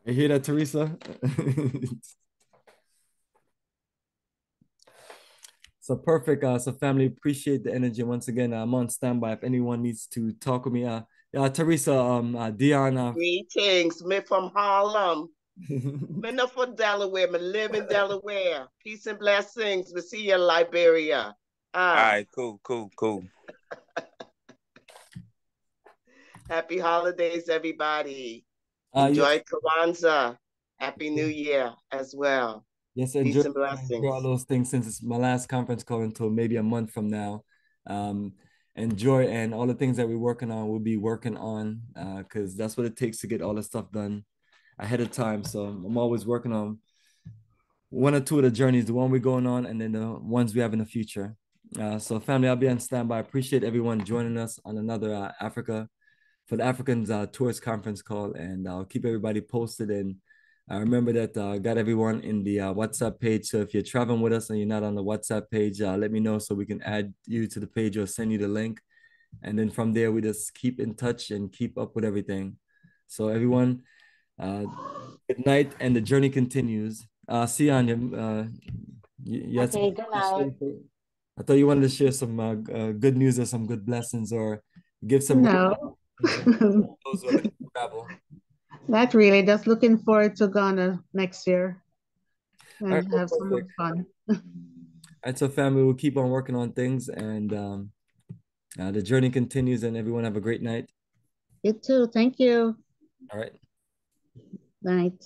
You hear that, Teresa? So perfect. Uh, so family, appreciate the energy. Once again, I'm on standby if anyone needs to talk with me. Uh, yeah, Teresa, um, uh, Dion. Uh, Greetings, me from Harlem. me not from Delaware. Me live in Delaware. Peace and blessings. We see you in Liberia. Uh, All right, cool, cool, cool. happy holidays, everybody. Uh, Enjoy yes, Kwanzaa. Happy New Year as well. yes, Peace enjoy, and blessings. enjoy all those things since it's my last conference call until maybe a month from now. Um, enjoy and all the things that we're working on, we'll be working on because that's what it takes to get all the stuff done ahead of time. So I'm always working on one or two of the journeys, the one we're going on, and then the ones we have in the future. Uh, so, family, I'll be on standby. Appreciate everyone joining us on another uh, Africa for the Africans uh, Tourist Conference call, and I'll keep everybody posted. And I remember that I uh, got everyone in the uh, WhatsApp page. So, if you're traveling with us and you're not on the WhatsApp page, uh, let me know so we can add you to the page or send you the link. And then from there, we just keep in touch and keep up with everything. So, everyone, uh, good night, and the journey continues. Uh, Sian, uh, yes. Okay, good night. I thought you wanted to share some uh, uh, good news or some good blessings or give some. No. Those who travel. Not really. Just looking forward to Ghana next year and Alright, have some perfect. fun. All right, so family, we'll keep on working on things, and um, uh, the journey continues. And everyone have a great night. You too. Thank you. All right. Night.